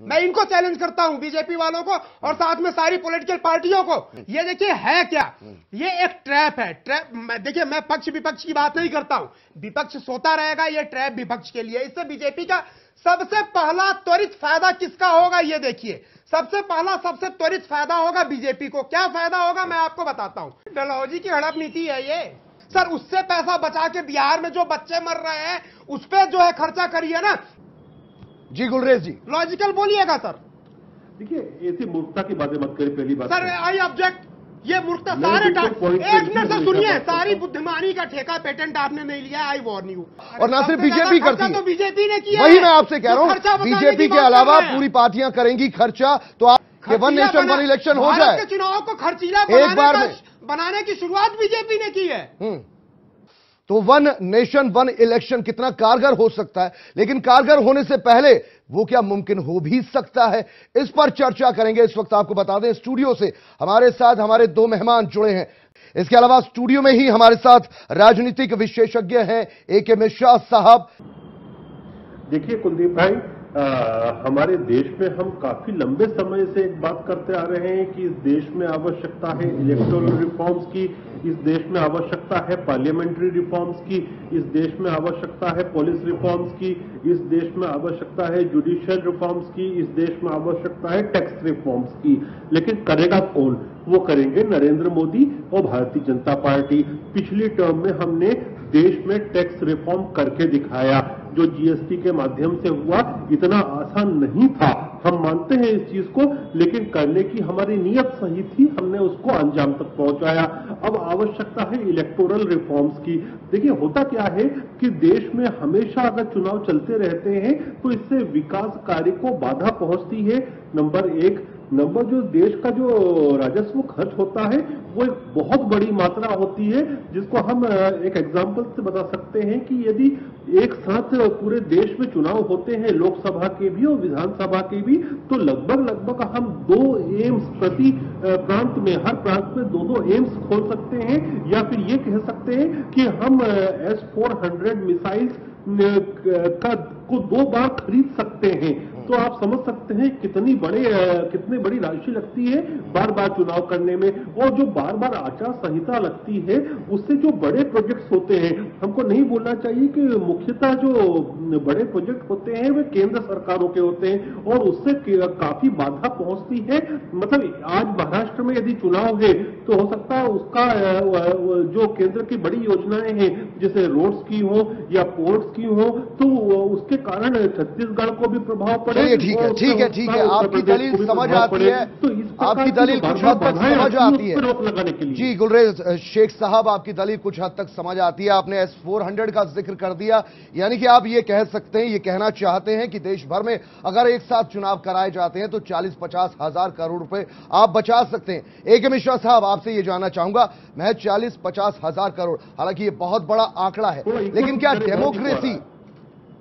मैं इनको चैलेंज करता हूँ बीजेपी वालों को और साथ में सारी पॉलिटिकल पार्टियों को। ये देखिए है क्या? ये एक ट्रैप है। ट्रैप देखिए मैं पक्ष विपक्ष की बात नहीं करता हूँ। विपक्ष सोता रहेगा ये ट्रैप विपक्ष के लिए। इससे बीजेपी का सबसे पहला त्वरित फ़ायदा किसका होगा ये देखिए। सबसे पहला सबसे त्वरित फ़ायदा होगा बीजेपी को। क्या फ़ायदा होगा मैं आपको बताता हूँ। डलहौजी की हड़प नीति है ये। सर उससे पैसा बचा के बिहार में जो बच्चे मर रहे हैं उस पर जो है खर्चा करिए ना। जी गुलरेज जी। लॉजिकल बोलिएगा सर देखिए ऐसी मूर्खता की बातें मत करें पहली बात। सर आई ऑब्जेक्ट ये मूर्खता सारे एक मिनट से सुनिए सारी बुद्धिमानी का ठेका पेटेंट आपने नहीं लिया आई वार्न यू और ना सिर्फ़ बीजेपी करती है तो बीजेपी ने किया वही मैं आपसे कह रहा हूँ बीजेपी के अलावा पूरी पार्टियाँ करेंगी खर्चा तो आप वन नेशन वन इलेक्शन हो जाए। चुनाव को खर्चीला एक बनाने बार बनाने की शुरुआत बीजेपी ने की है। हम्म। तो वन नेशन, वन इलेक्शन कितना कारगर हो सकता है? लेकिन कारगर होने से पहले वो क्या मुमकिन हो भी सकता है? इस पर चर्चा करेंगे। इस वक्त आपको बता दें, स्टूडियो से हमारे साथ हमारे दो मेहमान जुड़े हैं। इसके अलावा स्टूडियो में ही हमारे साथ राजनीतिक विशेषज्ञ हैं ए के मिश्रा साहब। देखिए, कुलदीप भाई आ, हमारे देश में हम काफ़ी लंबे समय से एक बात करते आ रहे हैं कि इस देश में आवश्यकता है इलेक्टोरल रिफॉर्म्स की इस देश में आवश्यकता है पार्लियामेंट्री रिफॉर्म्स की इस देश में आवश्यकता है पुलिस रिफॉर्म्स की इस देश में आवश्यकता है जुडिशियल रिफॉर्म्स की इस देश में आवश्यकता है टैक्स रिफॉर्म्स की। लेकिन करेगा कौन? वो करेंगे नरेंद्र मोदी और भारतीय जनता पार्टी। पिछली टर्म में हमने देश में टैक्स रिफॉर्म करके दिखाया। जो जीएसटी के माध्यम से हुआ इतना आसान नहीं था। हम मानते हैं इस चीज़ को, लेकिन करने की हमारी नीयत सही थी, हमने उसको अंजाम तक पहुँचाया। अब आवश्यकता है इलेक्टोरल रिफॉर्म्स की। देखिए, होता क्या है कि देश में हमेशा अगर चुनाव चलते रहते हैं तो इससे विकास कार्य को बाधा पहुँचती है। नंबर एक नंबर जो देश का जो राजस्व खर्च होता है, वो एक बहुत बड़ी मात्रा होती है, जिसको हम एक एग्जांपल से बता सकते हैं कि यदि एक साथ पूरे देश में चुनाव होते हैं, लोकसभा के भी और विधानसभा के भी तो लगभग लगभग हम दो एम्स प्रति प्रांत में, हर प्रांत में दो दो एम्स खोल सकते हैं, या फिर ये कह सकते हैं कि हम एस फोर हंड्रेड का, को दो बार खरीद सकते हैं। तो आप समझ सकते हैं कितनी बड़े कितनी बड़ी राशि लगती है बार बार चुनाव करने में। और जो बार बार आचार संहिता लगती है, उससे जो बड़े प्रोजेक्ट्स होते हैं, हमको नहीं बोलना चाहिए कि मुख्यतः जो बड़े प्रोजेक्ट होते हैं, वे केंद्र सरकारों के होते हैं। और उससे काफ़ी बाधा पहुँचती है। मतलब आज महाराष्ट्र में यदि चुनाव है तो हो सकता है उसका जो केंद्र की बड़ी योजनाएँ हैं, जैसे रोड्स की हो या पोर्ट्स की हो तो उसके कारण छत्तीसगढ़ को भी प्रभाव पड़े चलिए ठीक है ठीक है ठीक है आपकी दलील समझ आती है तो आपकी दलील कुछ हद तक समझ आती है। के जी गुलरेज शेख साहब आपकी दलील कुछ हद तक समझ आती है। आपने एस फोर हंड्रेड का ज़िक्र कर दिया। यानी कि आप ये कह सकते हैं ये कहना चाहते हैं कि देश भर में अगर एक साथ चुनाव कराए जाते हैं तो चालीस पचास हज़ार करोड़ रुपए आप बचा सकते हैं। एक मिश्रा साहब आपसे ये जानना चाहूँगा मैं चालीस पचास हज़ार करोड़ हालाँकि ये बहुत बड़ा आंकड़ा है लेकिन क्या डेमोक्रेसी।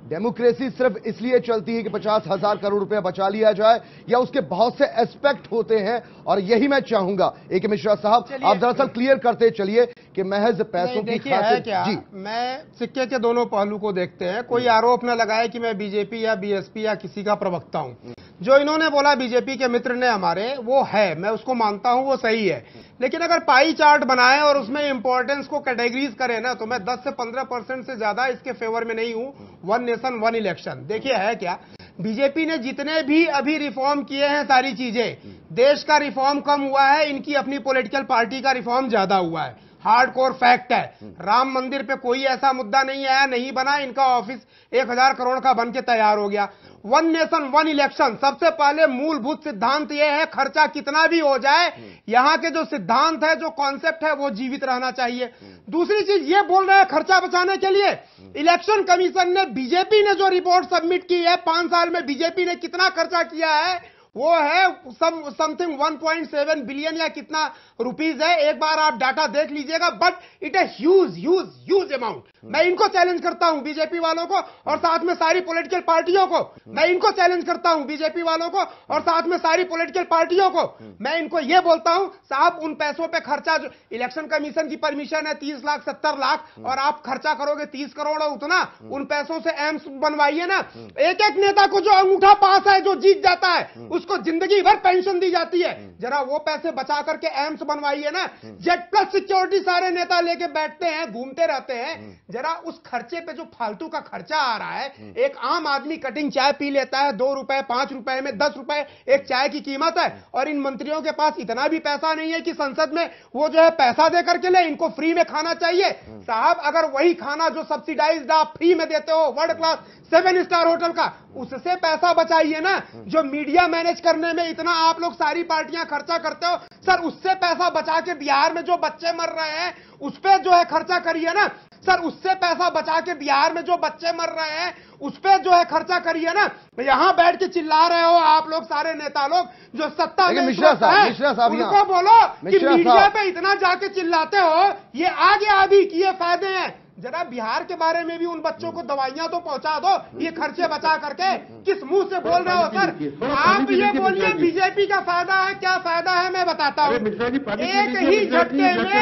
डेमोक्रेसी सिर्फ़ इसलिए चलती है कि पचास हज़ार करोड़ रुपया बचा लिया जाए या उसके बहुत से एस्पेक्ट होते हैं और यही मैं चाहूँगा। एक मिश्रा साहब आप दरअसल क्लियर करते चलिए कि महज पैसों की है क्या? जी। मैं सिक्के के दोनों पहलू को देखते हैं। कोई आरोप न लगाए कि मैं बीजेपी या बीएसपी या किसी का प्रवक्ता हूँ। जो इन्होंने बोला बीजेपी के मित्र ने हमारे वो है। मैं उसको मानता हूँ वो सही है। लेकिन अगर पाई चार्ट बनाए और उसमें इंपॉर्टेंस को कैटेगरीज करें ना तो मैं 10 से 15 परसेंट से ज़्यादा इसके फेवर में नहीं हूँ। वन नेशन वन इलेक्शन देखिए, है क्या? बीजेपी ने जितने भी अभी रिफॉर्म किए हैं सारी चीज़ें, देश का रिफॉर्म कम हुआ है, इनकी अपनी पॉलिटिकल पार्टी का रिफॉर्म ज़्यादा हुआ है। हार्ड कोर फैक्ट है। राम मंदिर पे कोई ऐसा मुद्दा नहीं आया नहीं बना इनका ऑफ़िस एक हज़ार करोड़ का बन के तैयार हो गया। वन नेशन वन इलेक्शन सबसे पहले मूलभूत सिद्धांत यह है खर्चा कितना भी हो जाए यहाँ के जो सिद्धांत है जो कॉन्सेप्ट है वो जीवित रहना चाहिए। दूसरी चीज़ ये बोल रहे हैं खर्चा बचाने के लिए। इलेक्शन कमीशन ने बीजेपी ने जो रिपोर्ट सबमिट की है पाँच साल में बीजेपी ने कितना खर्चा किया है वो है सम समथिंग 1.7 बिलियन या कितना रुपीज़ है। एक बार आप डाटा देख लीजिएगा but it a huge huge huge amount मैं इनको चैलेंज करता हूँ बीजेपी वालों को और साथ में सारी पॉलिटिकल पार्टियों को। मैं इनको चैलेंज करता हूँ बीजेपी वालों को और साथ में सारी पॉलिटिकल पार्टियों को। मैं इनको ये बोलता हूँ साहब उन पैसों पे खर्चा जो इलेक्शन कमीशन की परमिशन है तीस लाख सत्तर लाख और आप खर्चा करोगे तीस करोड़ और उतना उन पैसों से एम्स बनवाइए ना। एक एक नेता को जो अंगूठा पास है जो जीत जाता है उसको ज़िंदगी भर पेंशन दी जाती है। जरा वो पैसे बचा करके एम्स बनवाइए ना। जेट प्लस सिक्योरिटी सारे नेता लेके बैठते हैं घूमते रहते हैं। जरा उस खर्चे पे जो फालतू का खर्चा आ रहा है एक आम आदमी कटिंग चाय पी लेता है दो रुपए पाँच रुपए में दस रुपए एक चाय की कीमत है। और इन मंत्रियों के पास इतना भी पैसा नहीं है कि संसद में वो जो है पैसा दे करके ले इनको फ्री में खाना चाहिए। साहब अगर वही खाना जो सब्सिडाइज आप फ्री में देते हो world class seven star hotel का उससे पैसा बचाइए ना। जो मीडिया मैनेज करने में इतना आप लोग सारी पार्टियाँ खर्चा करते हो। सर उससे पैसा बचा के बिहार में जो बच्चे मर रहे हैं उस पर जो है खर्चा करिए ना। सर उससे पैसा बचा के बिहार में जो बच्चे मर रहे हैं उस पर जो है खर्चा करिए ना। यहाँ बैठ के चिल्ला रहे हो आप लोग सारे नेता लोग जो सत्ता में मिश्रा साहब, मिश्रा साहब उनको बोलो कि मीडिया पे इतना जाके चिल्लाते हो ये आगे अभी कि ये फ़ायदे हैं। जरा बिहार के बारे में भी उन बच्चों को दवाइयाँ तो पहुँचा दो ये खर्चे बचा करके। किस मुँह से बोल रहे हो सर? आप ये बोलिए बीजेपी का फ़ायदा है क्या फ़ायदा है मैं बताता हूँ। एक ही झटके में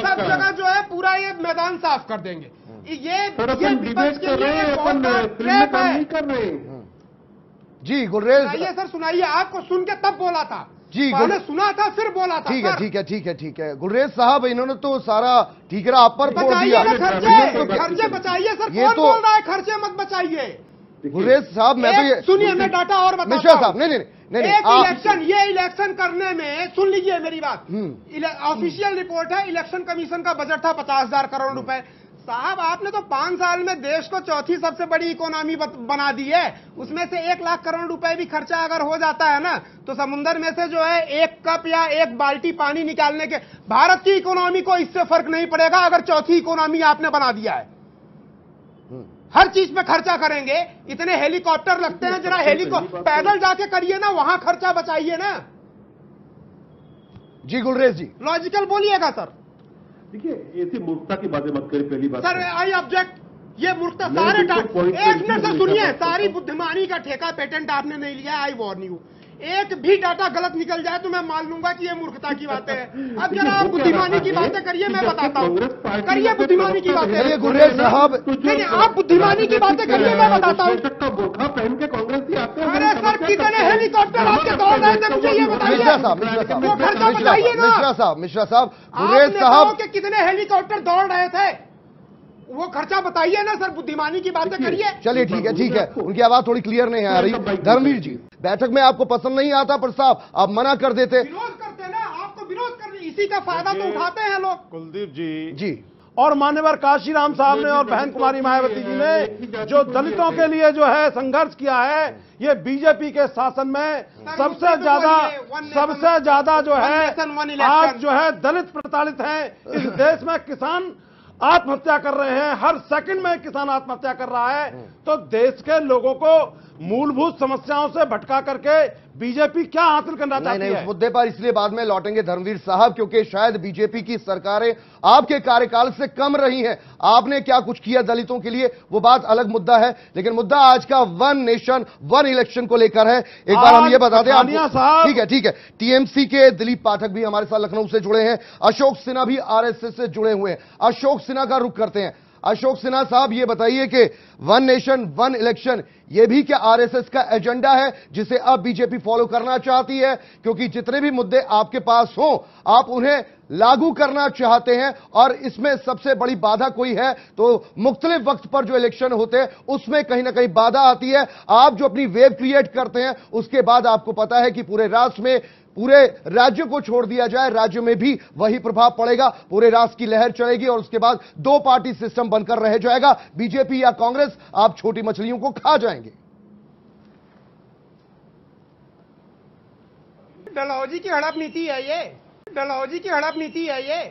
सब जगह जो है पूरा ये मैदान साफ़ कर देंगे। ये विपक्ष के लिए बहुत है। जी गुलरेज सर सुनाइए। आपको सुन के तब बोला था। जी, पहले सुना था फिर बोला था ठीक है ठीक है ठीक है ठीक है। गुलरेज साहब इन्होंने तो सारा ठीकरा आप पर बचाइए दिया। तो खर्चे खर्चे बचाइए सर ये तो- बोल रहा है खर्चे मत बचाइए? गुलरेज साहब मैं तो ये सुनिए मैं डाटा और बताता मिश्रा साहब नहीं नहीं नहीं नहीं एक इलेक्शन ये इलेक्शन करने में सुन लीजिए मेरी बात। हम्म। ऑफिशियल रिपोर्ट है इलेक्शन कमीशन का बजट था पचास हज़ार करोड़ रुपए। साहब आपने तो पाँच साल में देश को चौथी सबसे बड़ी इकोनॉमी बना दी है। उसमें से एक लाख करोड़ रुपए भी खर्चा अगर हो जाता है ना तो समुन्द्र में से जो है एक कप या एक बाल्टी पानी निकालने के भारत की इकोनॉमी को इससे फ़र्क नहीं पड़ेगा अगर चौथी इकोनॉमी आपने बना दिया है। हर चीज़ में खर्चा करेंगे। इतने हेलीकॉप्टर लगते हैं जरा हेलीकॉप्टर पैदल जाके करिए ना वहाँ खर्चा बचाइए ना। जी गुलरेज जी। लॉजिकल बोलिएगा सर। देखिए ऐसी मूर्खता की बातें मत करें पहली बात सर। आई ऑब्जेक्ट ये मूर्खता सारे एक मिनट सर सुनिए सारी बुद्धिमानी का ठेका पेटेंट आपने नहीं लिया आई वॉर्न यू एक भी डाटा गलत निकल जाए तो मैं मान लूँगा कि ये मूर्खता की बातें हैं अब जरा आप बुद्धिमानी की बातें करिए मैं बताता हूँ करिए बुद्धिमानी की बातें विजय साहब। तो नहीं, आप बुद्धिमानी की बातें करिए, मैं बताता हूँ। पहन के कांग्रेस आते अरे सर, कितने हेलीकॉप्टर आपके दौड़ रहे थे, मुझे ये बताइए। मिश्रा साहब मिश्रा साहब मिश्रा साहब कितने हेलीकॉप्टर दौड़ रहे थे वो खर्चा बताइए ना सर बुद्धिमानी की बातें करिए। चलिए ठीक है ठीक है। उनकी आवाज़ थोड़ी क्लियर नहीं आ रही। धर्मवीर जी बैठक में आपको पसंद नहीं आता पर साहब आप मना कर देते। विरोध करते ना आपको विरोध करने इसी का फ़ायदा तो उठाते हैं लोग। कुलदीप जी जी। और मान्यवर काशीराम साहब ने और बहन कुमारी मायावती जी ने जो दलितों के लिए जो है संघर्ष किया है ये बीजेपी के शासन में सबसे ज़्यादा one nation- सबसे ज़्यादा जो है। आज जो है दलित प्रताड़ित हैं। इस देश में किसान आत्महत्या कर रहे हैं हर सेकंड में किसान आत्महत्या कर रहा है। तो देश के लोगों को मूलभूत समस्याओं से भटका करके बीजेपी क्या हासिल करना नहीं चाहती नहीं उस है मुद्दे पर इसलिए बाद में लौटेंगे धर्मवीर साहब क्योंकि शायद बीजेपी की सरकारें आपके कार्यकाल से कम रही हैं। आपने क्या कुछ किया दलितों के लिए? वो बात अलग मुद्दा है लेकिन मुद्दा आज का वन नेशन वन इलेक्शन को लेकर है। एक बार हम ये बता दें ठीक है ठीक है। टीएमसी के दिलीप पाठक भी हमारे साथ लखनऊ से जुड़े हैं। अशोक सिन्हा भी आरएसएस से जुड़े हुए हैं। अशोक सिन्हा का रुख करते हैं। अशोक सिन्हा साहब, ये बताइए कि वन नेशन वन इलेक्शन ये भी क्या आरएसएस का एजेंडा है, जिसे अब बीजेपी फॉलो करना चाहती है? क्योंकि जितने भी मुद्दे आपके पास हो, आप उन्हें लागू करना चाहते हैं और इसमें सबसे बड़ी बाधा कोई है तो मुख्तलिफ़ वक्त पर जो इलेक्शन होते हैं, उसमें कहीं ना कहीं बाधा आती है। आप जो अपनी वेव क्रिएट करते हैं, उसके बाद आपको पता है कि पूरे राष्ट्र में, पूरे राज्य को छोड़ दिया जाए, राज्य में भी वही प्रभाव पड़ेगा, पूरे राष्ट्र की लहर चलेगी और उसके बाद दो पार्टी सिस्टम बनकर रह जाएगा, बीजेपी या कांग्रेस, आप छोटी मछलियों को खा जाएँगे। डलहौजी की हड़प नीति है ये। डलहौजी की हड़प नीति है ये।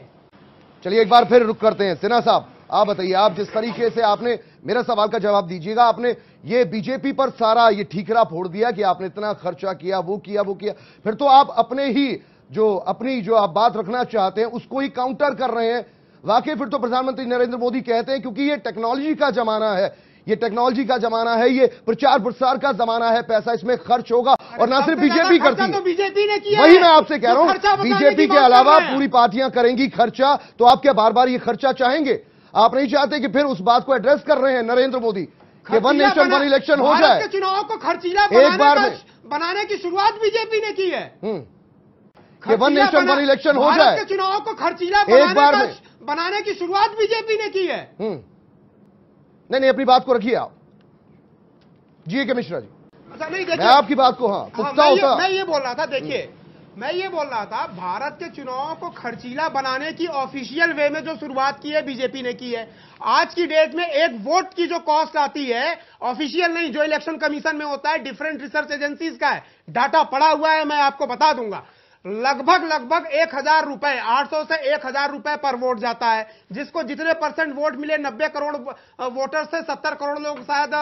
चलिए, एक बार फिर रुक करते हैं। सिन्हा साहब, आप बताइए, आप जिस तरीके से आपने मेरा सवाल का जवाब दीजिएगा, आपने ये बीजेपी पर सारा ये ठीकरा फोड़ दिया कि आपने इतना खर्चा किया, वो किया वो किया। फिर तो आप अपने ही जो, अपनी जो आप बात रखना चाहते हैं, उसको ही काउंटर कर रहे हैं। वाकई फिर तो प्रधानमंत्री नरेंद्र मोदी कहते हैं, क्योंकि ये टेक्नोलॉजी का जमाना है ये टेक्नोलॉजी का जमाना है ये प्रचार प्रसार का जमाना है पैसा इसमें खर्च होगा और ना सिर्फ़ बीजेपी करती तो है। बीजेपी ने किया वही। मैं आपसे कह रहा हूँ बीजेपी के अलावा पूरी पार्टियाँ करेंगी खर्चा तो आप क्या बार बार ये खर्चा चाहेंगे? आप नहीं चाहते कि फिर उस बात को एड्रेस कर रहे हैं नरेंद्र मोदी कि वन नेशन वन इलेक्शन हो जाए। चुनाव को खर्चीला एक बार में। बनाने की शुरुआत बीजेपी ने की है। कि वन नेशन वन इलेक्शन हो जाए। चुनाव को खर्चीला एक बार में। बनाने की शुरुआत बीजेपी ने की है। हम्म। नहीं नहीं अपनी बात को रखिए आप। जी के मिश्रा जी। अच्छा नहीं मैं आपकी बात को हाँ हाँ, पुख्ता मैं, ये, होता मैं ये बोल रहा था देखिए मैं ये बोल रहा था भारत के चुनाव को खर्चीला बनाने की ऑफिशियल वे में जो शुरुआत की है बीजेपी ने की है आज की डेट में एक वोट की जो कॉस्ट आती है ऑफिशियल नहीं जो इलेक्शन कमीशन में होता है डिफरेंट रिसर्च एजेंसीज का है डाटा पड़ा हुआ है मैं आपको बता दूँगा। लगभग लगभग एक हज़ार रुपए, आठ सौ से एक हज़ार रुपए पर वोट जाता है, जिसको जितने परसेंट वोट मिले, नब्बे करोड़ वोटर से सत्तर करोड़ लोग शायद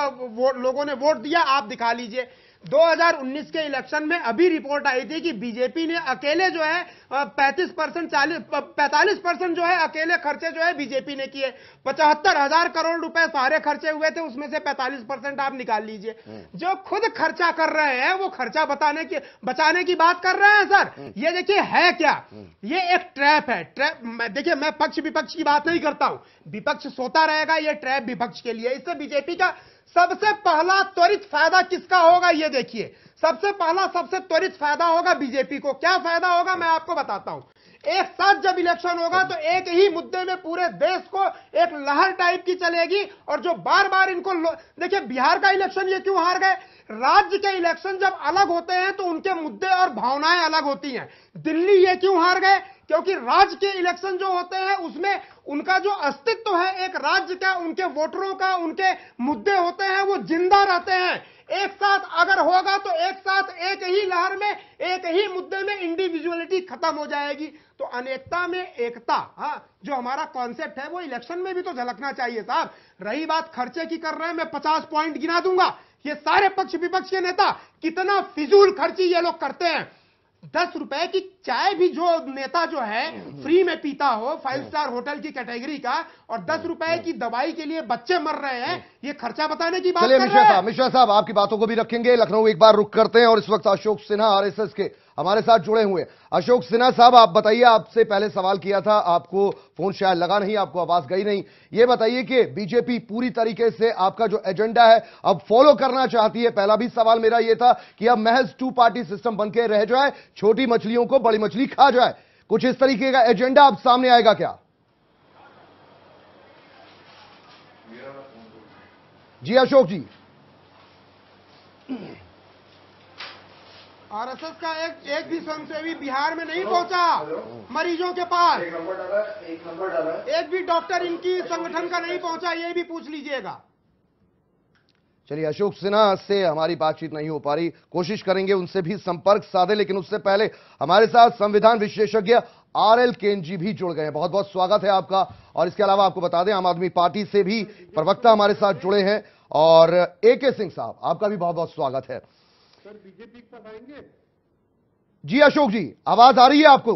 लोगों ने वोट दिया, आप दिखा लीजिए। 2019 के इलेक्शन में अभी रिपोर्ट आई थी कि बीजेपी ने अकेले जो है पैंतीस परसेंट चालीस पैंतालीस परसेंट जो है अकेले खर्चे जो है बीजेपी ने किए। पचहत्तर हज़ार करोड़ रुपए सारे खर्चे हुए थे उसमें से पैंतालीस परसेंट आप निकाल लीजिए। जो खुद खर्चा कर रहे हैं वो खर्चा बताने की बचाने की बात कर रहे हैं सर? ये देखिए है क्या? ये एक ट्रैप है। ट्रैप देखिए मैं पक्ष विपक्ष की बात नहीं करता हूँ। विपक्ष सोता रहेगा ये ट्रैप विपक्ष के लिए। इससे बीजेपी का सबसे पहला त्वरित फ़ायदा किसका होगा ये देखिए। सबसे पहला, सबसे त्वरित फ़ायदा होगा बीजेपी को। क्या फ़ायदा होगा मैं आपको बताता हूँ। एक साथ जब इलेक्शन होगा तो एक ही मुद्दे में पूरे देश को एक लहर टाइप की चलेगी और जो बार बार इनको देखिए, बिहार का इलेक्शन ये क्यों हार गए? राज्य के इलेक्शन जब अलग होते हैं तो उनके मुद्दे और भावनाएँ अलग होती हैं। दिल्ली ये क्यों हार गए? क्योंकि राज्य के इलेक्शन जो होते हैं, उसमें उनका जो अस्तित्व है, एक राज्य का, उनके वोटरों का, उनके मुद्दे होते हैं, वो ज़िंदा रहते हैं। एक साथ अगर होगा तो एक साथ, एक ही लहर में, एक ही मुद्दे में इंडिविजुअलिटी खत्म हो जाएगी। तो अनेकता में एकता हाँ जो हमारा कॉन्सेप्ट है, वो इलेक्शन में भी तो झलकना चाहिए साहब। रही बात खर्चे की कर रहे हैं, मैं पचास पॉइंट गिना दूँगा। ये सारे पक्ष विपक्ष के नेता, कितना फिजूल खर्ची ये लोग करते हैं। दस रुपए की चाय भी जो नेता जो है फ्री में पीता हो फाइव स्टार होटल की कैटेगरी का और दस रुपए की दवाई के लिए बच्चे मर रहे हैं ये खर्चा बताने की बात मिश्रा साहब मिश्रा साहब आपकी बातों को भी रखेंगे। लखनऊ एक बार रुक करते हैं और इस वक्त अशोक सिन्हा आरएसएस के हमारे साथ जुड़े हुए अशोक सिन्हा साहब, आप बताइए, आपसे पहले सवाल किया था, आपको फ़ोन शायद लगा नहीं, आपको आवाज़ गई नहीं। ये बताइए कि बीजेपी पूरी तरीके से आपका जो एजेंडा है, अब फॉलो करना चाहती है? पहला भी सवाल मेरा ये था कि अब महज टू पार्टी सिस्टम बन के रह जाए, छोटी मछलियों को बड़ी मछली खा जाए। कुछ इस तरीके का एजेंडा अब सामने आएगा क्या? जी, अशोक जी। आरएसएस का एक एक भी स्वयंसेवी बिहार में नहीं पहुँचा। मरीजों के पास। एक नंबर डाला एक नंबर डाला। एक भी डॉक्टर इनकी संगठन का नहीं पहुँचा ये भी पूछ लीजिएगा। चलिए अशोक सिन्हा से हमारी बातचीत नहीं हो पा रही। कोशिश करेंगे उनसे भी संपर्क साधे लेकिन उससे पहले हमारे साथ संविधान विशेषज्ञ आर एल केन जी भी जुड़ गए हैं। बहुत बहुत स्वागत है आपका। और इसके अलावा आपको बता दें आम आदमी पार्टी से भी प्रवक्ता हमारे साथ जुड़े हैं। और ए के सिंह साहब आपका भी बहुत बहुत स्वागत है। सर बीजेपी के पास आएँगे? जी अशोक जी आवाज़ आ रही है आपको?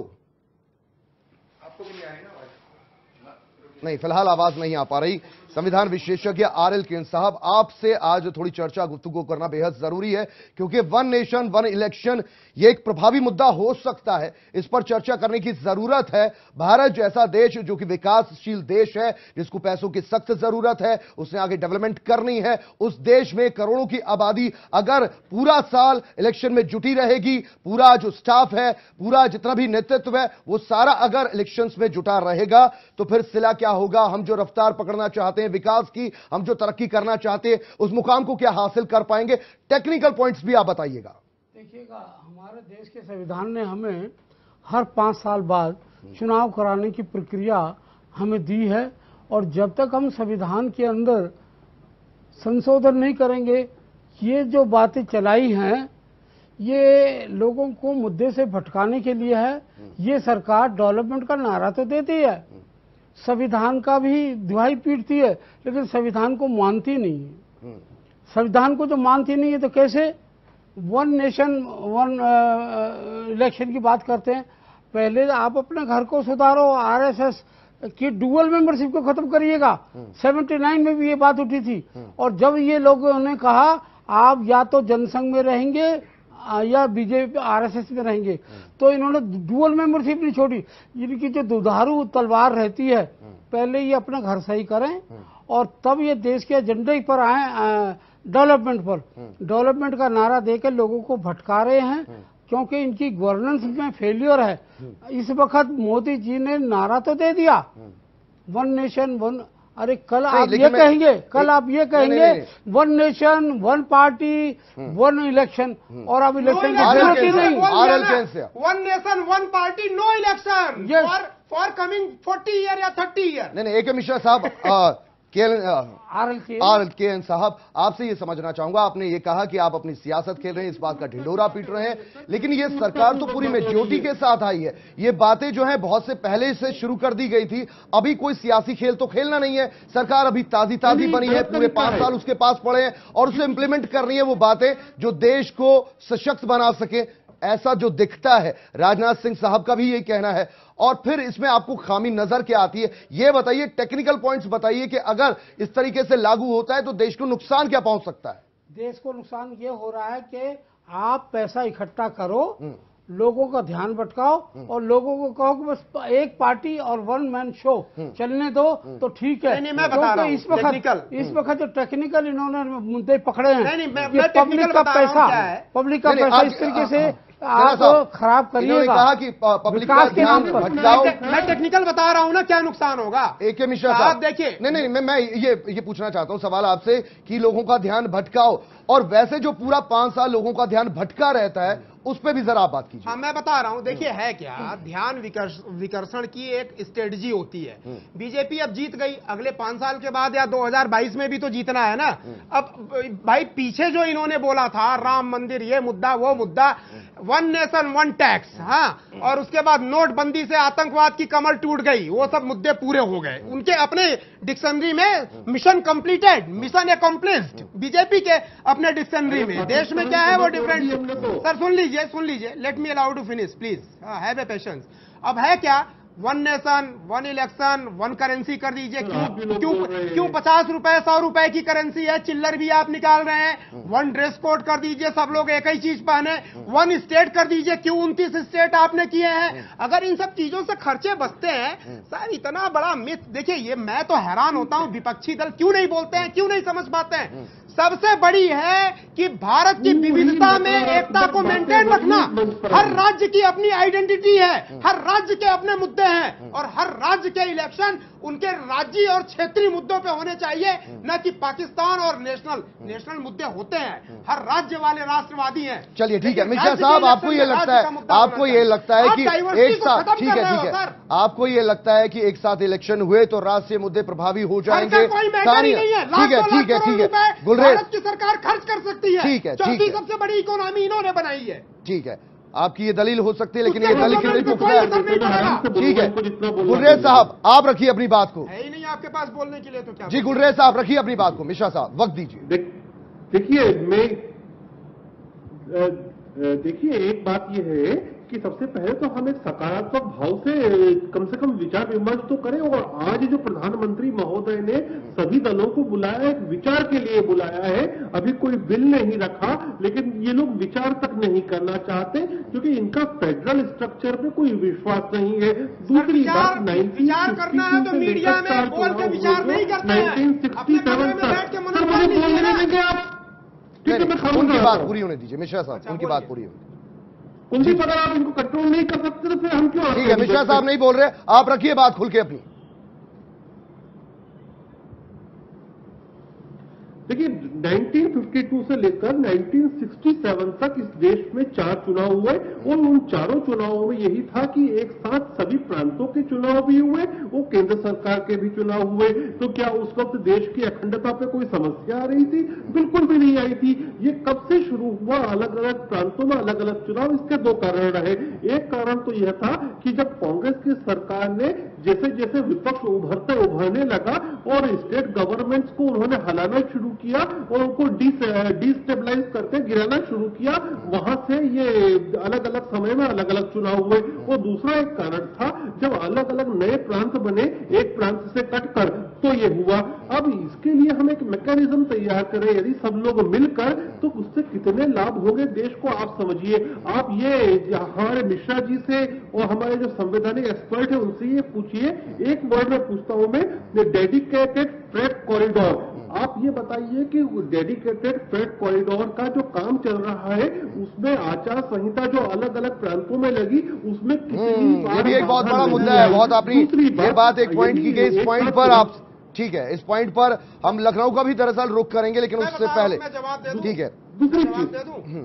आपको भी नहीं आ रही ना आवाज़? नहीं फ़िलहाल आवाज़ नहीं आ पा रही। संविधान विशेषज्ञ आर एल केन साहब, आपसे आज थोड़ी चर्चा गुफ्तगू करना बेहद ज़रूरी है, क्योंकि वन नेशन, वन इलेक्शन, ये एक प्रभावी मुद्दा हो सकता है। इस पर चर्चा करने की ज़रूरत है। भारत जैसा देश, जो कि विकासशील देश है, जिसको पैसों की सख्त ज़रूरत है, उसने आगे डेवलपमेंट करनी है, उस देश में करोड़ों की आबादी अगर पूरा साल इलेक्शन में जुटी रहेगी, पूरा जो स्टाफ है, पूरा जितना भी नेतृत्व है, वो सारा अगर इलेक्शन में जुटा रहेगा तो फिर सिला क्या होगा? हम जो रफ्तार पकड़ना चाहते हैं विकास की, हम जो तरक्की करना चाहते हैं, उस मुकाम को क्या हासिल कर पाएँगे? टेक्निकल पॉइंट्स भी आप बताइएगा। देखिएगा, हमारे देश के संविधान ने हमें हर पाँच साल बाद चुनाव कराने की प्रक्रिया हमें दी है और जब तक हम संविधान के अंदर संशोधन नहीं करेंगे, ये जो बातें चलाई हैं, ये लोगों को मुद्दे से भटकाने के लिए है। ये सरकार डेवलपमेंट का नारा तो देती है। संविधान का भी दुहाई पीटती है लेकिन संविधान को मानती नहीं है। हम्म, संविधान को जो मानती नहीं है तो कैसे? वन नेशन वन इलेक्शन की बात करते हैं। पहले आप अपने घर को सुधारो आरएसएस की डुअल मेंबरशिप को खत्म करिएगा। 79 में भी ये बात उठी थी। और जब ये लोगों ने कहा आप या तो जनसंघ में रहेंगे या बीजेपी, आरएसएस में रहेंगे। तो इन्होंने डुअल मेंबरशिप नहीं छोड़ी। इनकी जो दुधारू तलवार रहती है, पहले ये अपना घर सही करें और तब ये देश के एजेंडे पर आए डेवलपमेंट पर। डेवलपमेंट का नारा देकर लोगों को भटका रहे हैं, क्योंकि इनकी गवर्नेंस में फेलियर है। इस वक्त मोदी जी ने नारा तो दे दिया। वन नेशन, वन अरे कल आप ये कहेंगे कल आप ये कहेंगे। One nation one party one election और अब इलेक्शन की ज़रूरत ही नहीं। One nation one party no election for for coming forty year या थर्टी ईयर नहीं नहीं ए के मिश्रा साहब के के आर के एन साहब आपसे ये समझना चाहूँगा आपने ये कहा कि आप अपनी सियासत खेल रहे हैं इस बात का ढिंडोरा पीट रहे हैं लेकिन ये सरकार तो पूरी मेच्योरिटी के साथ आई है। ये बातें जो है बहुत से पहले से शुरू कर दी गई थी अभी कोई सियासी खेल तो खेलना नहीं है। सरकार अभी ताजी ताजी बनी है पूरे पाँच साल उसके पास पड़े हैं और उसे इंप्लीमेंट कर रही है वो बातें जो देश को सशक्त बना सके। ऐसा जो दिखता है राजनाथ सिंह साहब का भी यही कहना है। और फिर इसमें आपको खामी नज़र क्या आती है। यह बताइए टेक्निकल पॉइंट्स बताइए कि अगर इस तरीके से लागू होता है तो देश को नुकसान क्या पहुँच सकता है? देश को नुकसान ये हो रहा है कि आप पैसा इकट्ठा करो हम्म। लोगों का ध्यान भटकाओ और लोगों को कहो कि बस एक पार्टी और वन मैन शो चलने दो तो ठीक है। नहीं, नहीं, मैं बता रहा इस वक्त। इस वक्त जो टेक्निकल इन्होंने मुद्दे पकड़े हैं नहीं, नहीं, मैं- मैं पब्लिक का हूँ पैसा पब्लिक का पैसा इस तरीके से आप खराब करिए करिएगा कहा कि पब्लिक का ध्यान भटकाओ मैं, टेक्निकल बता रहा हूँ ना क्या नुकसान होगा? ए के मिश्रा आप साहब देखिए। नहीं नहीं मैं मैं ये ये पूछना चाहता हूँ सवाल आपसे कि लोगों का ध्यान भटकाओ। और वैसे जो पूरा पाँच साल लोगों का ध्यान भटका रहता है उस पर भी जरा आप बात कीजिए। हाँ मैं बता रहा हूँ देखिए है क्या ध्यान विकर्षण की एक स्ट्रेटजी होती है। बीजेपी अब जीत गई अगले पाँच साल के बाद या 2022 में भी तो जीतना है ना। अब भाई पीछे जो इन्होंने बोला था राम मंदिर ये मुद्दा वो मुद्दा वन नेशन वन टैक्स हाँ। और उसके बाद नोटबंदी से आतंकवाद की कमर टूट गई वो सब मुद्दे पूरे हो गए। उनके अपने डिक्शनरी में mission completed mission accomplished BJP के अपने डिक्शनरी में। देश में क्या है वो डिफरेंट सर सुन लीजिए सुन लीजिए। Let me allow to finish please have a patience अब है क्या? One nation one election one currency कर दीजिए। क्यों लोग क्यों हैं। क्यों पचास रुपए सौ रुपए की करेंसी है? चिल्लर भी आप निकाल रहे हैं। वन ड्रेस कोड कर दीजिए सब लोग एक ही चीज़ पहने। वन स्टेट कर दीजिए क्यों उनतीस स्टेट आपने किए हैं? अगर इन सब चीज़ों से खर्चे बचते हैं सर इतना बड़ा मिथ देखिए ये मैं तो हैरान होता हूँ विपक्षी दल क्यों नहीं बोलते हैं क्यों नहीं समझ पाते हैं। सबसे बड़ी है कि भारत की विविधता में एकता को मेंटेन रखना। हर राज्य की अपनी आइडेंटिटी है हर राज्य के अपने मुद्दे हैं और हर राज्य के इलेक्शन उनके राज्य और क्षेत्रीय मुद्दों पे होने चाहिए न कि पाकिस्तान और नेशनल नेशनल मुद्दे होते हैं। हर राज्य वाले राष्ट्रवादी हैं। चलिए ठीक है मिश्रा साहब आपको ये लगता है आपको ये लगता है कि एक साथ ठीक है ठीक है आपको ये लगता है कि एक साथ इलेक्शन हुए तो राष्ट्रीय मुद्दे प्रभावी हो जाएँगे। है ठीक है ठीक है ठीक है भारत की सरकार खर्च कर सकती है। ठीक है, ठीक चौथी है। सबसे बड़ी इकोनॉमी इन्होंने बनाई है। ठीक है। आपकी ये दलील हो सकती है लेकिन ये दलील कितनी पुख्ता है? ठीक है। गुलरेज साहब आप रखिए अपनी बात को। है ही नहीं आपके पास बोलने के लिए तो क्या जी गुलरेज साहब रखिए अपनी बात को। मिश्रा साहब वक्त दीजिए। देख देखिए मैं देखिए एक बात यह है कि सबसे पहले तो हम एक सकारात्मक भाव से कम से कम विचार विमर्श तो करें और आज जो प्रधानमंत्री महोदय ने सभी दलों को बुलाया एक विचार के लिए बुलाया है अभी कोई बिल नहीं रखा लेकिन ये लोग विचार तक नहीं करना चाहते क्योंकि इनका फेडरल स्ट्रक्चर पे कोई विश्वास नहीं है। दूसरी बात 1962 विचार करना है तो से लेकर मीडिया में चार बोल के चुनाव विचार हुए नहीं जो करते हैं। 1967 अपने कमरे में तक। मुझे बोलने देंगे आप। ठीक है मैं बात पूरी होने दीजिए मिश्रा साहब अच्छा, उनकी बात पूरी होने कुलदीप अगर आप इनको कंट्रोल नहीं कर सकते तो फिर हम क्यों ठीक है मिश्रा साहब नहीं बोल रहे आप रखिए बात खुल के अपनी। देखिए 1952 से लेकर 1967 तक इस देश में चार चुनाव हुए। और उन चारों चुनावों में यही था कि एक साथ सभी प्रांतों के चुनाव भी हुए, वो केंद्र सरकार के भी चुनाव हुए। तो क्या उस वक्त देश की अखंडता पे कोई समस्या आ रही थी? बिल्कुल भी नहीं आई थी। ये कब से शुरू हुआ? अलग अलग प्रांतों में अलग अलग चुनाव इसके दो कारण रहे। एक कारण तो यह था कि जब कांग्रेस की सरकार ने जैसे जैसे विपक्ष उभरते उभरने लगा और स्टेट गवर्नमेंट्स को उन्होंने हलाना शुरू किया उनको डिस्टेबलाइज करके गिराना शुरू किया। वहाँ से ये अलग अलग समय में अलग अलग चुनाव हुए। और दूसरा एक कारण था, जब अलग अलग नए प्रांत बने, एक प्रांत से कटकर तो ये हुआ। अब इसके लिए हम एक मैकेनिज्म तैयार करें। यदि सब लोग मिलकर तो उससे कितने लाभ होंगे, देश को आप समझिए। आप ये हमारे मिश्रा जी से और हमारे जो संवैधानिक एक्सपर्ट है, उनसे ये पूछिए। एक वर्ड में पूछता हूँ मैं डेडिकेटेड फ्रेट कॉरिडोर आप ये बताइए कि डेडिकेटेड फ्रेट कॉरिडोर का जो काम चल रहा है उसमें आचार संहिता जो अलग अलग प्रांतों में लगी उसमें हम्म, ये भी एक बहुत बड़ा मुद्दा है बहुत आपकी ये बात एक पॉइंट की गई इस पॉइंट पर आप ठीक है इस पॉइंट पर हम लखनऊ का भी दरअसल रुख करेंगे लेकिन उससे पहले? ठीक है दूसरी जवाब चीज़ दे दूँ।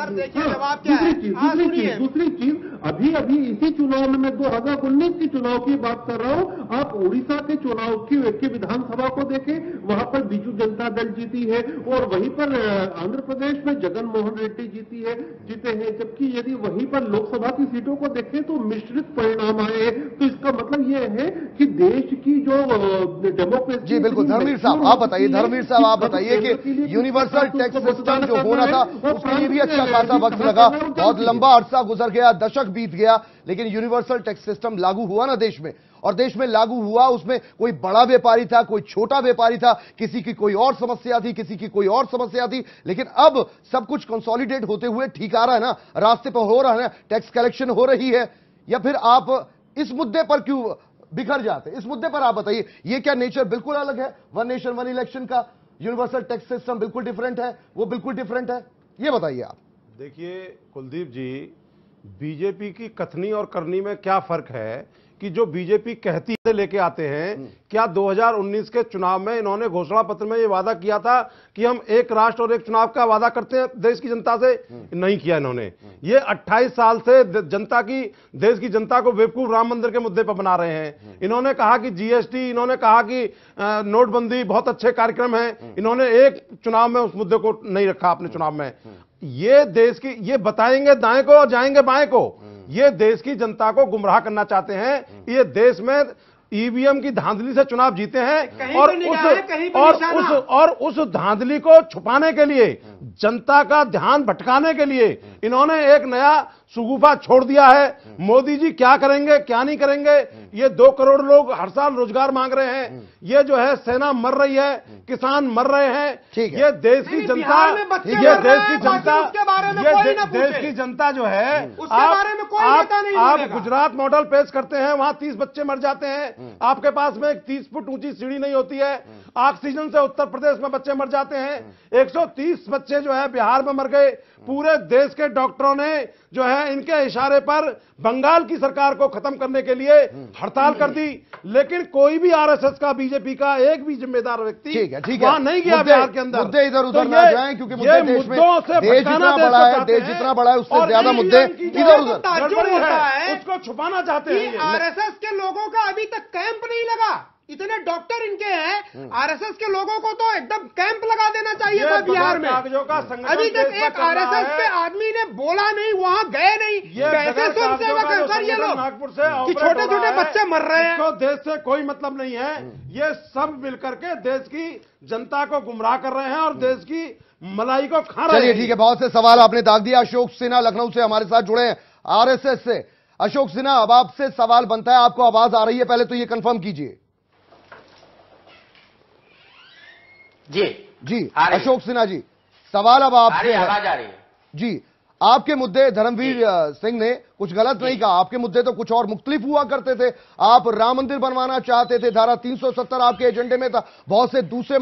सर देखिए हाँ, जवाब क्या दूसरी है चीज़ दूसरी चीज़ दूसरी चीज़ अभी अभी इसी चुनाव में मैं 2019 की चुनाव की बात कर रहा हूँ। आप उड़ीसा के चुनाव की की विधानसभा को देखें? वहाँ पर बीजू जनता दल जीती है और वहीं पर आंध्र प्रदेश में जगन मोहन रेड्डी जीती है जीते हैं। जबकि यदि वहीं पर लोकसभा की सीटों को देखें तो मिश्रित परिणाम आए तो इसका मतलब यह है कि देश की जो डेमोक्रेसी जी बिल्कुल। धर्मवीर साहब आप बताइए धर्मवीर साहब आप बताइए कि यूनिवर्सल टैक्स सिस्टम जो होना था उसके लिए भी अच्छा खासा वक्त लगा। बहुत लंबा अरसा गुजर गया, दशक बीत गया, लेकिन यूनिवर्सल टैक्स सिस्टम लागू हुआ ना देश में। और देश में लागू हुआ, उसमें कोई बड़ा व्यापारी था, कोई छोटा व्यापारी था, किसी की कोई और समस्या थी, किसी की कोई और समस्या थी, लेकिन अब सब कुछ कंसोलिडेट होते हुए ठीक आ रहा है ना, रास्ते पर हो रहा है ना टैक्स कलेक्शन हो रही है, या फिर आप इस मुद्दे पर क्यों बिखर जाते इस मुद्दे पर आप बताइए, ये क्या नेचर बिल्कुल अलग है? वन नेशन वन इलेक्शन का यूनिवर्सल टैक्स सिस्टम बिल्कुल डिफरेंट है? वो बिल्कुल डिफरेंट है? ये बताइए आप। देखिए कुलदीप जी बीजेपी की कथनी और करनी में क्या फ़र्क है कि जो बीजेपी कहती है लेके आते हैं क्या 2019 के चुनाव में इन्होंने घोषणा पत्र में ये वादा किया था कि हम एक राष्ट्र और एक चुनाव का वादा करते हैं देश की जनता से? नहीं किया इन्होंने। ये 28 साल से जनता की देश की जनता को बेवकूफ़ राम मंदिर के मुद्दे पर बना रहे हैं। इन्होंने कहा कि जीएसटी इन्होंने कहा कि नोटबंदी बहुत अच्छे कार्यक्रम है। इन्होंने एक चुनाव में उस मुद्दे को नहीं रखा अपने चुनाव में। ये देश की ये बताएँगे दाएँ को और जाएँगे बाएँ को। ये देश की जनता को गुमराह करना चाहते हैं। ये देश में ईवीएम की धांधली से चुनाव जीते हैं कहीं और उस है, और उस और उस धांधली को छुपाने के लिए जनता का ध्यान भटकाने के लिए इन्होंने एक नया सुगुफा छोड़ दिया है। मोदी जी क्या करेंगे क्या नहीं करेंगे? ये दो करोड़ लोग हर साल रोज़गार मांग रहे हैं। ये जो है सेना मर रही है किसान मर रहे हैं। ठीक है। ये देश की जनता ये देश की जनता ये देश की जनता जो है आप- बारे में कोई आप-। गुजरात मॉडल पेश करते हैं वहाँ तीस बच्चे मर जाते हैं। आपके पास में एक तीस फुट ऊँची सीढ़ी नहीं होती है। ऑक्सीजन से उत्तर प्रदेश में बच्चे मर जाते हैं। 130 बच्चे जो है बिहार में मर गए। पूरे देश के डॉक्टरों ने जो है इनके इशारे पर बंगाल की सरकार को खत्म करने के लिए हड़ताल कर दी। लेकिन कोई भी आरएसएस का बीजेपी का एक भी जिम्मेदार व्यक्ति ठीक है ठीक है। वहाँ नहीं गया बिहार के अंदर। मुद्दे इधर उधर तो ना ये- जाएँ क्योंकि मुद्दे देश में मुद्दों से देश जितना बड़ा है देश जितना बड़ा है उससे ज़्यादा मुद्दे इधर उधर। ताज्जुब गड़बड़ी होता उसको छुपाना चाहते हैं। आरएसएस के लोगों का अभी तक कैंप नहीं लगा। इतने डॉक्टर इनके हैं आरएसएस के लोगों को तो एकदम कैंप लगा देना चाहिए था बिहार में। अभी तक एक आरएसएस के आदमी ने बोला नहीं वहाँ गए नहीं। कैसे स्वयं सेवक है सर ये लोग नागपुर से कि छोटे छोटे बच्चे मर रहे हैं। इसको देश से कोई मतलब नहीं है। ये सब मिलकर के देश की जनता को गुमराह कर रहे हैं और देश की मलाई को खा रहे हैं। ठीक है बहुत से सवाल आपने दाग दिया अशोक सिन्हा लखनऊ से हमारे साथ जुड़े हैं आरएसएस से। अशोक सिन्हा अब आपसे सवाल बनता है आपको आवाज़ आ रही है पहले तो ये कंफर्म कीजिए। जी। जी। अशोक सिन्हा जी सवाल अब आपसे आवाज़ आ रही है। जी आपके मुद्दे धर्मवीर सिंह ने कुछ गलत नहीं कहा। आपके मुद्दे तो कुछ और मुख्तलिफ़ हुआ करते थे। आप राम मंदिर बनवाना चाहते थे धारा 370 आपके एजेंडे में था। बहुत से दूसरे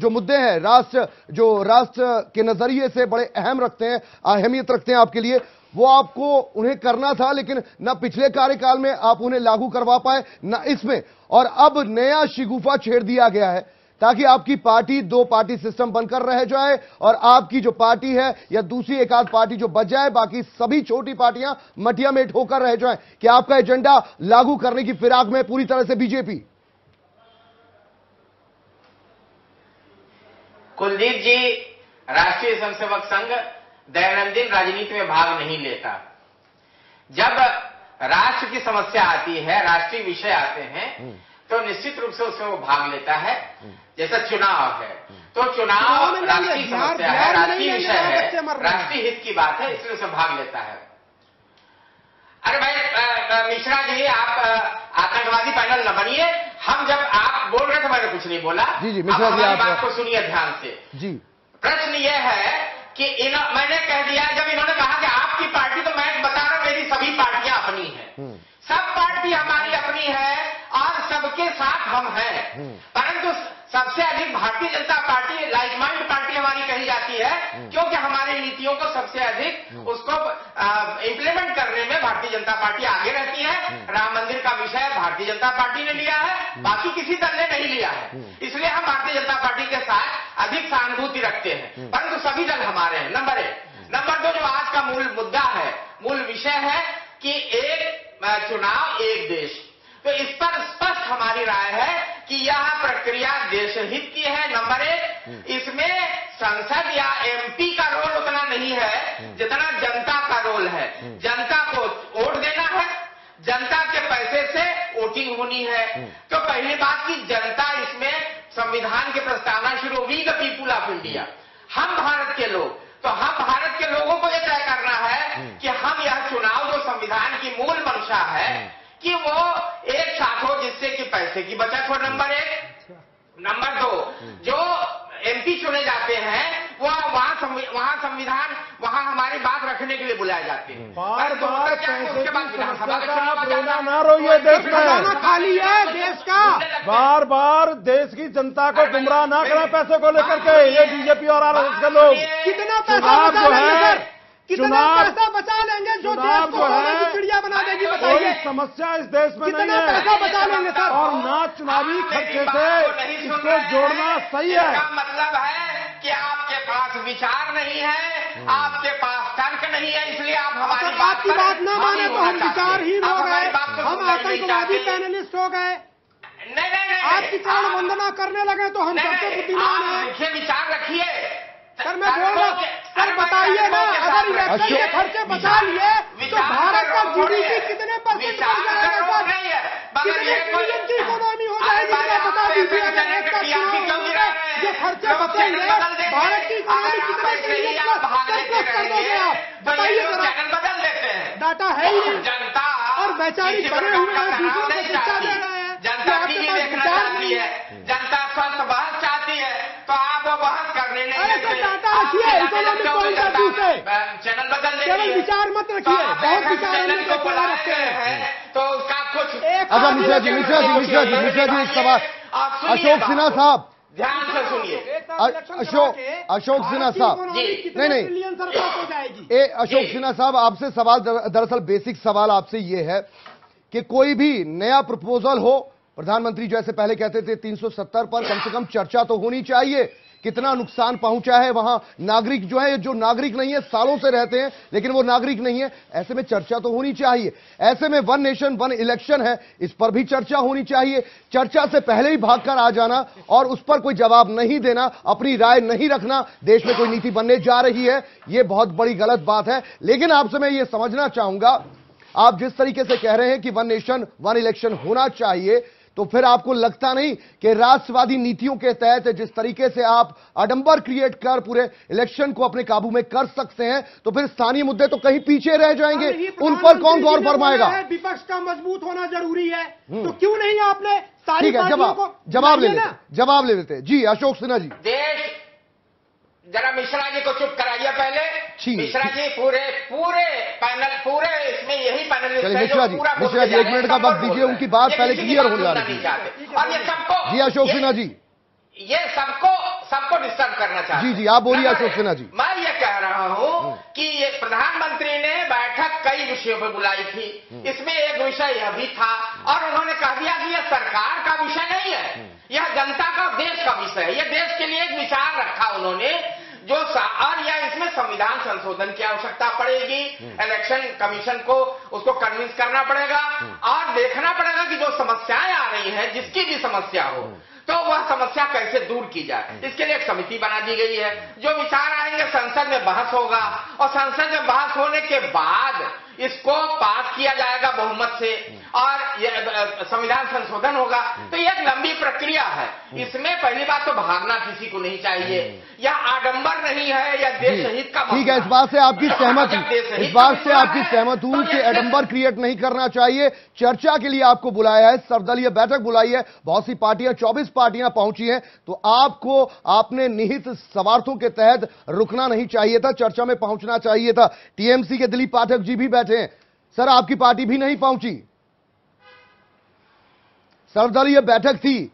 जो मुद्दे हैं राष्ट्र जो राष्ट्र के नज़रिए से बड़े अहम रखते हैं अहमियत रखते हैं आपके लिए वो आपको उन्हें करना था लेकिन न पिछले कार्यकाल में आप उन्हें लागू करवा पाए न इसमें। और अब नया शिगुफा छेड़ दिया गया है। ताकि आपकी पार्टी दो पार्टी सिस्टम बनकर रह जाए और आपकी जो पार्टी है या दूसरी एक आध पार्टी जो बच जाए बाकी सभी छोटी पार्टियाँ मटिया में ठोकर रह जाए। कि आपका एजेंडा लागू करने की फिराक में पूरी तरह से बीजेपी? कुलदीप जी राष्ट्रीय स्वयंसेवक संघ दैनंदिन राजनीति में भाग नहीं लेता। जब राष्ट्र की समस्या आती है राष्ट्रीय विषय आते हैं तो निश्चित रूप से उसमें वो भाग लेता है। जैसा चुनाव है। तो चुनाव राष्ट्रीय समस्या है राष्ट्रीय विषय है। राष्ट्रीय हित की बात है इसलिए उसमें भाग लेता है। अरे भाई मिश्रा जी आप आतंकवादी पैनल न बनिए। हम जब आप बोल रहे थे मैंने कुछ नहीं बोला। जी, जी, मिश्रा जी, आप- बात को सुनिए ध्यान से। जी। प्रश्न यह है कि इन मैंने कह दिया जब इन्होंने कहा कि आपकी पार्टी तो मैं बता रहा हूँ मेरी सभी पार्टियाँ अपनी हैं। सब पार्टी हमारी अपनी है और सबके साथ हम हैं। परंतु सबसे अधिक Bharatiya Janata party like mind party हमारी कही जाती है क्योंकि हमारे नीतियों को सबसे अधिक उसको इम्प्लीमेंट करने में भारतीय जनता पार्टी आगे रहती है। राम मंदिर का विषय भारतीय जनता पार्टी ने लिया है बाकी किसी दल ने नहीं लिया है। इसलिए हम भारतीय जनता पार्टी के साथ अधिक सहानुभूति रखते हैं। परंतु सभी दल हमारे हैं। नंबर एक। नंबर दो जो आज का मूल मुद्दा है मूल विषय है कि एक चुनाव एक देश। तो इस पर स्पष्ट हमारी राय है कि यह प्रक्रिया देशहित की है नंबर एक। इसमें संसद या एमपी का रोल उतना नहीं है जितना जनता का रोल है। जनता को वोट देना है जनता के पैसे से वोटिंग होनी है। तो पहली बात की जनता इसमें संविधान के प्रस्तावना शुरू we the people of India. हम भारत के लोग तो हम भारत के लोगों को यह तय करना है कि हम यह चुनाव जो संविधान की मूल मंशा है कि वो एक साथ हो जिससे कि पैसे की बचत हो नंबर एक। नंबर दो जो एमपी चुने जाते हैं वो वहाँ संवि- वहाँ संविधान वहाँ हमारी बात रखने के लिए बुलाए जाते हैं। बार बार उसका बाद विधानसभा। ना रोइए देश खाली है देश का। बार बार देश की जनता को गुमराह ना करें पैसे को लेकर के ये बीजेपी और आरएसएस के लोग। कितना पैसा जो है कितना पैसा बचा लेंगे जो देश को की चिड़िया बना देगी बताइए। समस्या इस देश में कितना नहीं है। पैसा बचा लेंगे सर? और ना चुनावी खर्चे से को इसको जोड़ना सही है। मतलब है कि आपके पास विचार नहीं है आपके पास तर्क नहीं है इसलिए आप हमारी बात आपकी पर बात न माने तो हम विचारहीन हो गए। को हम आतंकवादी पैनलिस्ट हो गए। नहीं नहीं नहीं आपकी चरण वंदना करने लगे तो हम सबसे बुद्धिमान हैं। विचार रखिए। सर मैं बोल रहा हूँ सर बताइए ना अगर इलेक्शन के खर्चे बचा लिए तो भारत का जीडीपी कितने परसेंट बढ़ जाएगा सर है। कितने ट्रिलियन की इकोनॉमी हो जाएगी जरा बता दीजिए अगर का जो खर्चे बचेंगे भारत की इकोनॉमी कितने ट्रिलियन सरप्लस कर दोगे आप? तो बताइए जरा। हैं। डाटा है ही नहीं। जनता और बेचारी बने हुए हैं, दूसरों को शिक्षा दे रहे हैं। जनता कि विचार चाहती नहीं है। जनता स्वस्थ बहस चाहती है तो आप वो बहस करने चैनल बदल केवल विचार मत तो रखिए बहुत विचार हमने को देखा बुला रखते हैं। तो उसका कुछ अच्छा मिश्रा जी मिश्रा जी मिश्रा जी मिश्रा जी एक सवाल। अशोक सिन्हा साहब। ध्यान से सुनिए। अशोक- अशोक सिन्हा साहब। नहीं, नहीं। हो ए अशोक सिन्हा साहब आपसे सवाल दरअसल बेसिक सवाल आपसे ये है कि कोई भी नया प्रपोजल हो प्रधानमंत्री जैसे पहले कहते थे 370 पर कम से कम चर्चा तो होनी चाहिए। कितना नुकसान पहुँचा है वहाँ? नागरिक जो है, जो नागरिक नहीं है, सालों से रहते हैं, लेकिन वो नागरिक नहीं है। ऐसे में चर्चा तो होनी चाहिए। ऐसे में वन नेशन, वन इलेक्शन है, इस पर भी चर्चा होनी चाहिए। चर्चा से पहले ही भागकर आ जाना और उस पर कोई जवाब नहीं देना, अपनी राय नहीं रखना, देश में कोई नीति बनने जा रही है यह बहुत बड़ी गलत बात है। लेकिन आपसे मैं ये समझना चाहूँगा, आप जिस तरीके से कह रहे हैं कि वन नेशन, वन इलेक्शन होना चाहिए तो फिर आपको लगता नहीं कि राष्ट्रवादी नीतियों के तहत जिस तरीके से आप अडंबर क्रिएट कर पूरे इलेक्शन को अपने काबू में कर सकते हैं तो फिर स्थानीय मुद्दे तो कहीं पीछे रह जाएँगे। उन पर कौन गौर फरमाएगा? विपक्ष का मज़बूत होना ज़रूरी है। तो क्यों नहीं आपने सारी ठीक है जवाब जवाब ले लेते जवाब ले लेते जी अशोक सिन्हा जी। देश जरा मिश्रा जी को चुप कराइए पहले। मिश्रा जी पूरे पूरे पैनल पूरे इसमें यही पैनल मिश्रा जी, मिश्रा जी, एक मिनट का वक्त दीजिए, उनकी बात पहले क्लियर हो जा रही है। और ये सबको जी अशोक सिन्हा जी। ये सबको सबको डिस्टर्ब करना चाहते जी, जी, आप बोलिए अशोक सिन्हा जी। मैं ये कह रहा हूँ कि ये प्रधानमंत्री ने बैठक कई विषयों पर बुलाई थी। इसमें एक विषय यह भी था और उन्होंने कह दिया कि यह सरकार का विषय नहीं है। यह जनता का देश का विषय है। यह देश के लिए एक विचार रखा उन्होंने जो और यह इसमें संविधान संशोधन की आवश्यकता पड़ेगी। इलेक्शन कमीशन को उसको कन्विंस करना पड़ेगा और देखना पड़ेगा कि जो समस्याएँ आ रही हैं जिसकी भी समस्या हो तो वह समस्या कैसे दूर की जाए? इसके लिए एक समिति बना दी गई है। जो विचार आएँगे संसद में बहस होगा। और संसद में बहस होने के बाद इसको पास किया जाएगा बहुमत से और ये, संविधान संशोधन होगा। तो यह एक लंबी प्रक्रिया है। इसमें पहली बात तो भागना किसी को नहीं चाहिए। यह आडंबर नहीं है यह देश हित का ठीक है इस बात से आपकी सहमत हूँ इस बात से आपकी सहमत हूँ तो कि ये एडम्बर क्रिएट नहीं करना चाहिए। चर्चा के लिए आपको बुलाया है सर्वदलीय बैठक बुलाई है बहुत सी पार्टियाँ 24 पार्टियाँ पहुँची हैं तो आपको आपने निहित स्वार्थों के तहत रुकना नहीं चाहिए था चर्चा में पहुँचना चाहिए था। टीएमसी के दिलीप पाठक जी भी बैठे हैं। सर आपकी पार्टी भी नहीं पहुँची। सर्वदलीय बैठक थी।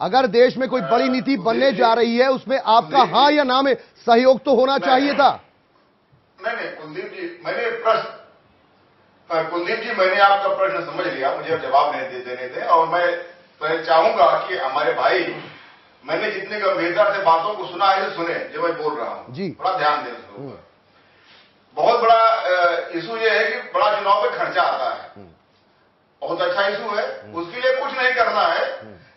अगर देश में कोई बड़ी नीति बनने जा रही है उसमें आपका हाँ या ना में सहयोग तो होना चाहिए था। नहीं नहीं कुलदीप जी मैंने प्रश्न कुलदीप जी मैंने आपका प्रश्न समझ लिया मुझे अब जवाब नहीं दे देने दें और मैं तो चाहूँगा कि हमारे भाई मैंने जितनी गंभीरता से बातों को सुना है सुने जो मैं बोल रहा हूँ। जी। थोड़ा ध्यान दें उसके। बहुत बड़ा इशू ये है कि बड़ा चुनाव पे खर्चा आता है। बहुत अच्छा इशू है। उसके लिए कुछ नहीं करना है।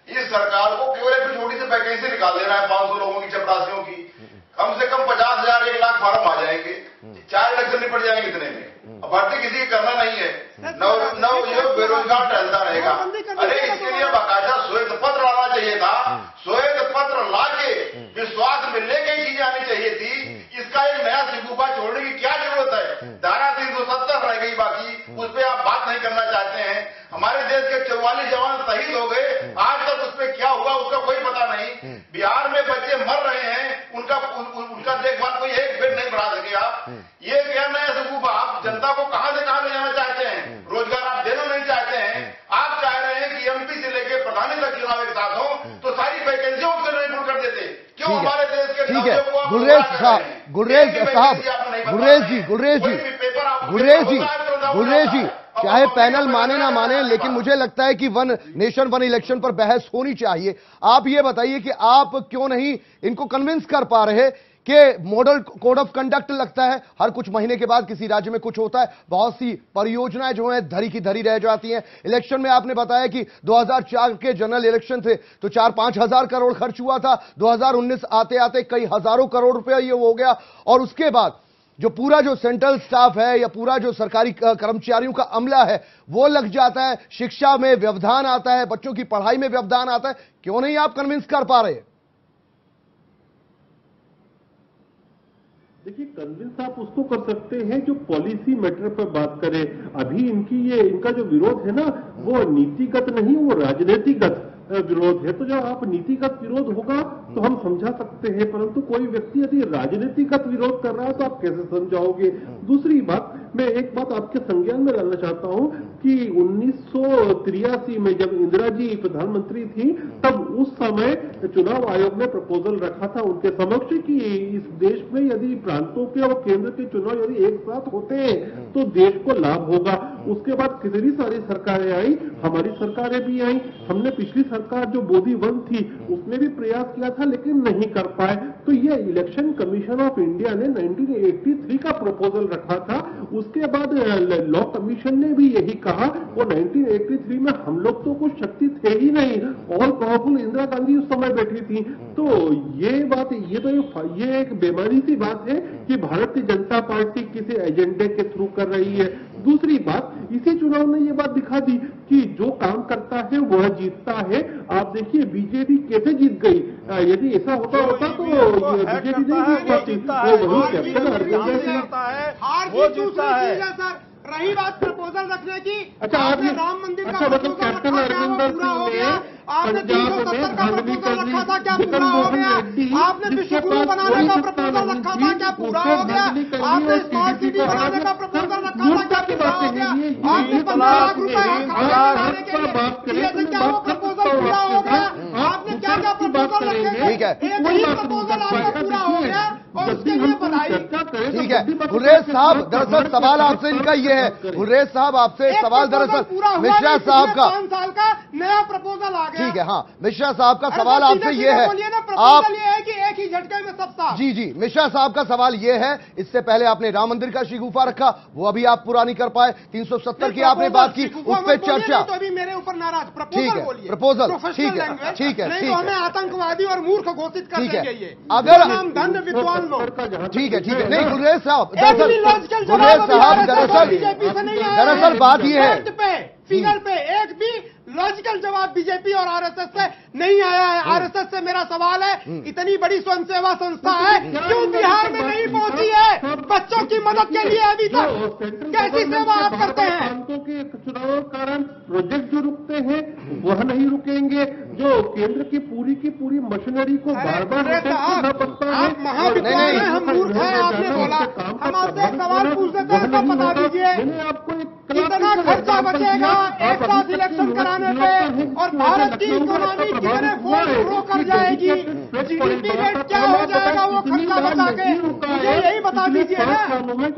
इस सरकार को केवल एक छोटी सी वैकेंसी निकाल देना है 500 लोगों की चपरासियों की। कम से कम पचास हज़ार एक लाख फार्म आ जाएँगे। चार इलेक्शन निपट जाएँगे इतने में। अब भर्ती किसी की करना नहीं है। नव नव युवक बेरोजगार टहलता रहेगा। अरे इसके लिए बाकायदा श्वेत पत्र लाना चाहिए था। श्वेत पत्र लाके विश्वास मिलने की चीज़ें आनी चाहिए थी। इसका एक नया सिगुफा छोड़ने की क्या ज़रूरत है? धारा तीन सौ सत्तर रह गई बाकी उस पर आप बात नहीं करना चाहते हैं। हमारे देश के चौवालीस जवान शहीद हो गए। आज तक उस पर क्या हुआ उसका कोई पता नहीं। बिहार में बच्चे मर रहे हैं उनका उन, उन, उनका देखभाल कोई एक बेड नहीं बढ़ा सके आप। ये क्या नया सगुफा आप जनता को कहाँ से कहाँ ले जाना चाहते हैं? रोज़गार आप देना नहीं चाहते हैं। आप चाह रहे हैं कि एमपी से लेकर प्रधानी तक चुनाव एक साथ हो तो सारी वैकेंसियों को नहीं कर देते। ठीक है। ठीक है। गुलरेज साहब गुरेश गुलरेज साहब बता गुलरेज जी। गुलरेज जी गुलरेज जी तो होता गुलरेज जी चाहे पैनल माने ना माने लेकिन मुझे लगता है कि वन नेशन वन इलेक्शन पर बहस होनी चाहिए। आप ये बताइए कि आप क्यों नहीं इनको कन्विंस कर पा रहे? कि मॉडल कोड ऑफ़ कंडक्ट लगता है। हर कुछ महीने के बाद किसी राज्य में कुछ होता है। बहुत सी परियोजनाएँ जो है, धरी की धरी रह जाती हैं। इलेक्शन में आपने बताया कि 2004 के जनरल इलेक्शन थे तो चार पाँच हज़ार करोड़ खर्च हुआ था। 2019 आते आते कई हज़ारों करोड़ रुपया ये हो गया। और उसके बाद जो पूरा जो सेंट्रल स्टाफ है या पूरा जो सरकारी कर्मचारियों का अमला है, वो लग जाता है। शिक्षा में व्यवधान आता है, बच्चों की पढ़ाई में व्यवधान आता है। क्यों नहीं आप कन्विंस कर पा रहे देखिए कन्विंस आप उसको कर सकते हैं जो पॉलिसी मैटर पर बात करें। अभी इनकी ये, इनका जो विरोध है ना, वो नीतिगत नहीं, वो राजनीतिगत। विरोध है। तो जब आप नीतिगत विरोध होगा तो हम समझा सकते हैं, परंतु कोई व्यक्ति यदि राजनीतिगत विरोध कर रहा है तो आप कैसे समझाओगे? दूसरी बात, मैं एक बात आपके संज्ञान में लाना चाहता हूँ कि उन्नीस में जब इंदिरा जी प्रधानमंत्री थी, तब उस समय चुनाव आयोग ने प्रपोजल रखा था उनके समक्ष कि इस देश में यदि प्रांतों के और केंद्र के चुनाव यदि एक साथ होते हैं तो देश को लाभ होगा। उसके बाद कितनी सारी सरकारें आई? हमारी सरकारें भी आई। हमने पिछली सरकार जो मोदी वन थी, उसने भी प्रयास किया था, लेकिन नहीं कर पाए। तो ये इलेक्शन कमीशन ऑफ़ इंडिया ने 1983 का प्रपोजल रखा था। उसके बाद लॉ कमीशन ने भी यही कहा, वो 1983 में हम लोग तो कुछ शक्ति थे ही नहीं। ऑल पावरफुल इंदिरा गांधी उस समय बैठी थी। तो ये बात, ये तो ये एक बेमानी सी बात है कि भारतीय जनता पार्टी किसी एजेंडे के थ्रू कर रही है। दूसरी बात, इसी चुनाव ने ये बात दिखा दी कि जो काम करता है, वह जीतता है। आप देखिए बीजेपी कैसे जीत गई यदि ऐसा होता होता तो बीजेपी नहीं जीत पाती वो वही कैप्टन हरविंदर सिंह वो जीत है। चीज़ है सर रही बात प्रपोजल रखने की अच्छा, आपने राम मंदिर अच्छा, मतलब कैप्टन अरविंदर सिंह ने? आपने तीन सौ सत्तर का प्रपोजल। रखा था क्या पूरा हो गया? आपने विश्वगुरु बनाने का प्रपोजल रखा था क्या पूरा हो गया? आपने स्मार्ट सिटी बनाने का प्रपोजल रखा था क्या पूरा हो गया? आपने पंद्रह लाख रुपए तो क्या वो प्रपोजल पूरा हो गया? आपने क्या क्या प्रपोजल रखे थे? ठीक है। एक ही प्रपोजल आपका पूरा हो गया। तो ठीक है। है। साहब दरअसल सवाल आपसे इनका ये है। गुर्रेज साहब आपसे सवाल दरअसल मिश्रा साहब का पाँच साल का नया प्रपोजल आ गया। ठीक है हाँ मिश्रा साहब का सवाल आपसे ये है। आप ये है कि एक ही झटके में सब साफ़। जी जी मिश्रा साहब का सवाल ये है इससे पहले आपने राम मंदिर का शिगुफा रखा वो अभी आप पूरा नहीं कर पाए 370 की आपने बात की उस पर चर्चा। तो अभी मेरे ऊपर नाराज़। ठीक प्रपोजल है, बोलिए। proposal, ठीक है, ठीक है, नहीं ठीक तो है। हमें आतंकवादी और मूर्ख घोषित कर ठीक है। अगर- नाम धन विद्वान ठीक है ठीक है। नहीं गुरेज साहब दरअसल अभी साहब दरअसल दरअसल बात ये है। फिगर पे एक भी लॉजिकल जवाब बीजेपी और आरएसएस से नहीं आया है। आरएसएस से मेरा सवाल है इतनी बड़ी स्वयंसेवा संस्था है क्यों बिहार में नहीं पहुँची है? बच्चों की मदद के लिए अभी तक कैसी सेवा आप करते हैं? चुनाव कारण प्रोजेक्ट जो रुकते हैं वह नहीं रुकेंगे। जो केंद्र की पूरी की पूरी मशीनरी को बार बार है। आप महाविद्वान हम मूर्ख हैं, आपने बोला। हम आपसे सवाल पूछ देते हैं, तो बता दीजिए। आपको एक खर्चा बचेगा एक साथ इलेक्शन कराने में और भारत की इकोनॉमी कितने फोल्ड ग्रो कर जाएगी। dedicated जीडीपी रेट क्या हो जाएगा वो खर्चा बचा के मुझे यही बता दीजिए ना।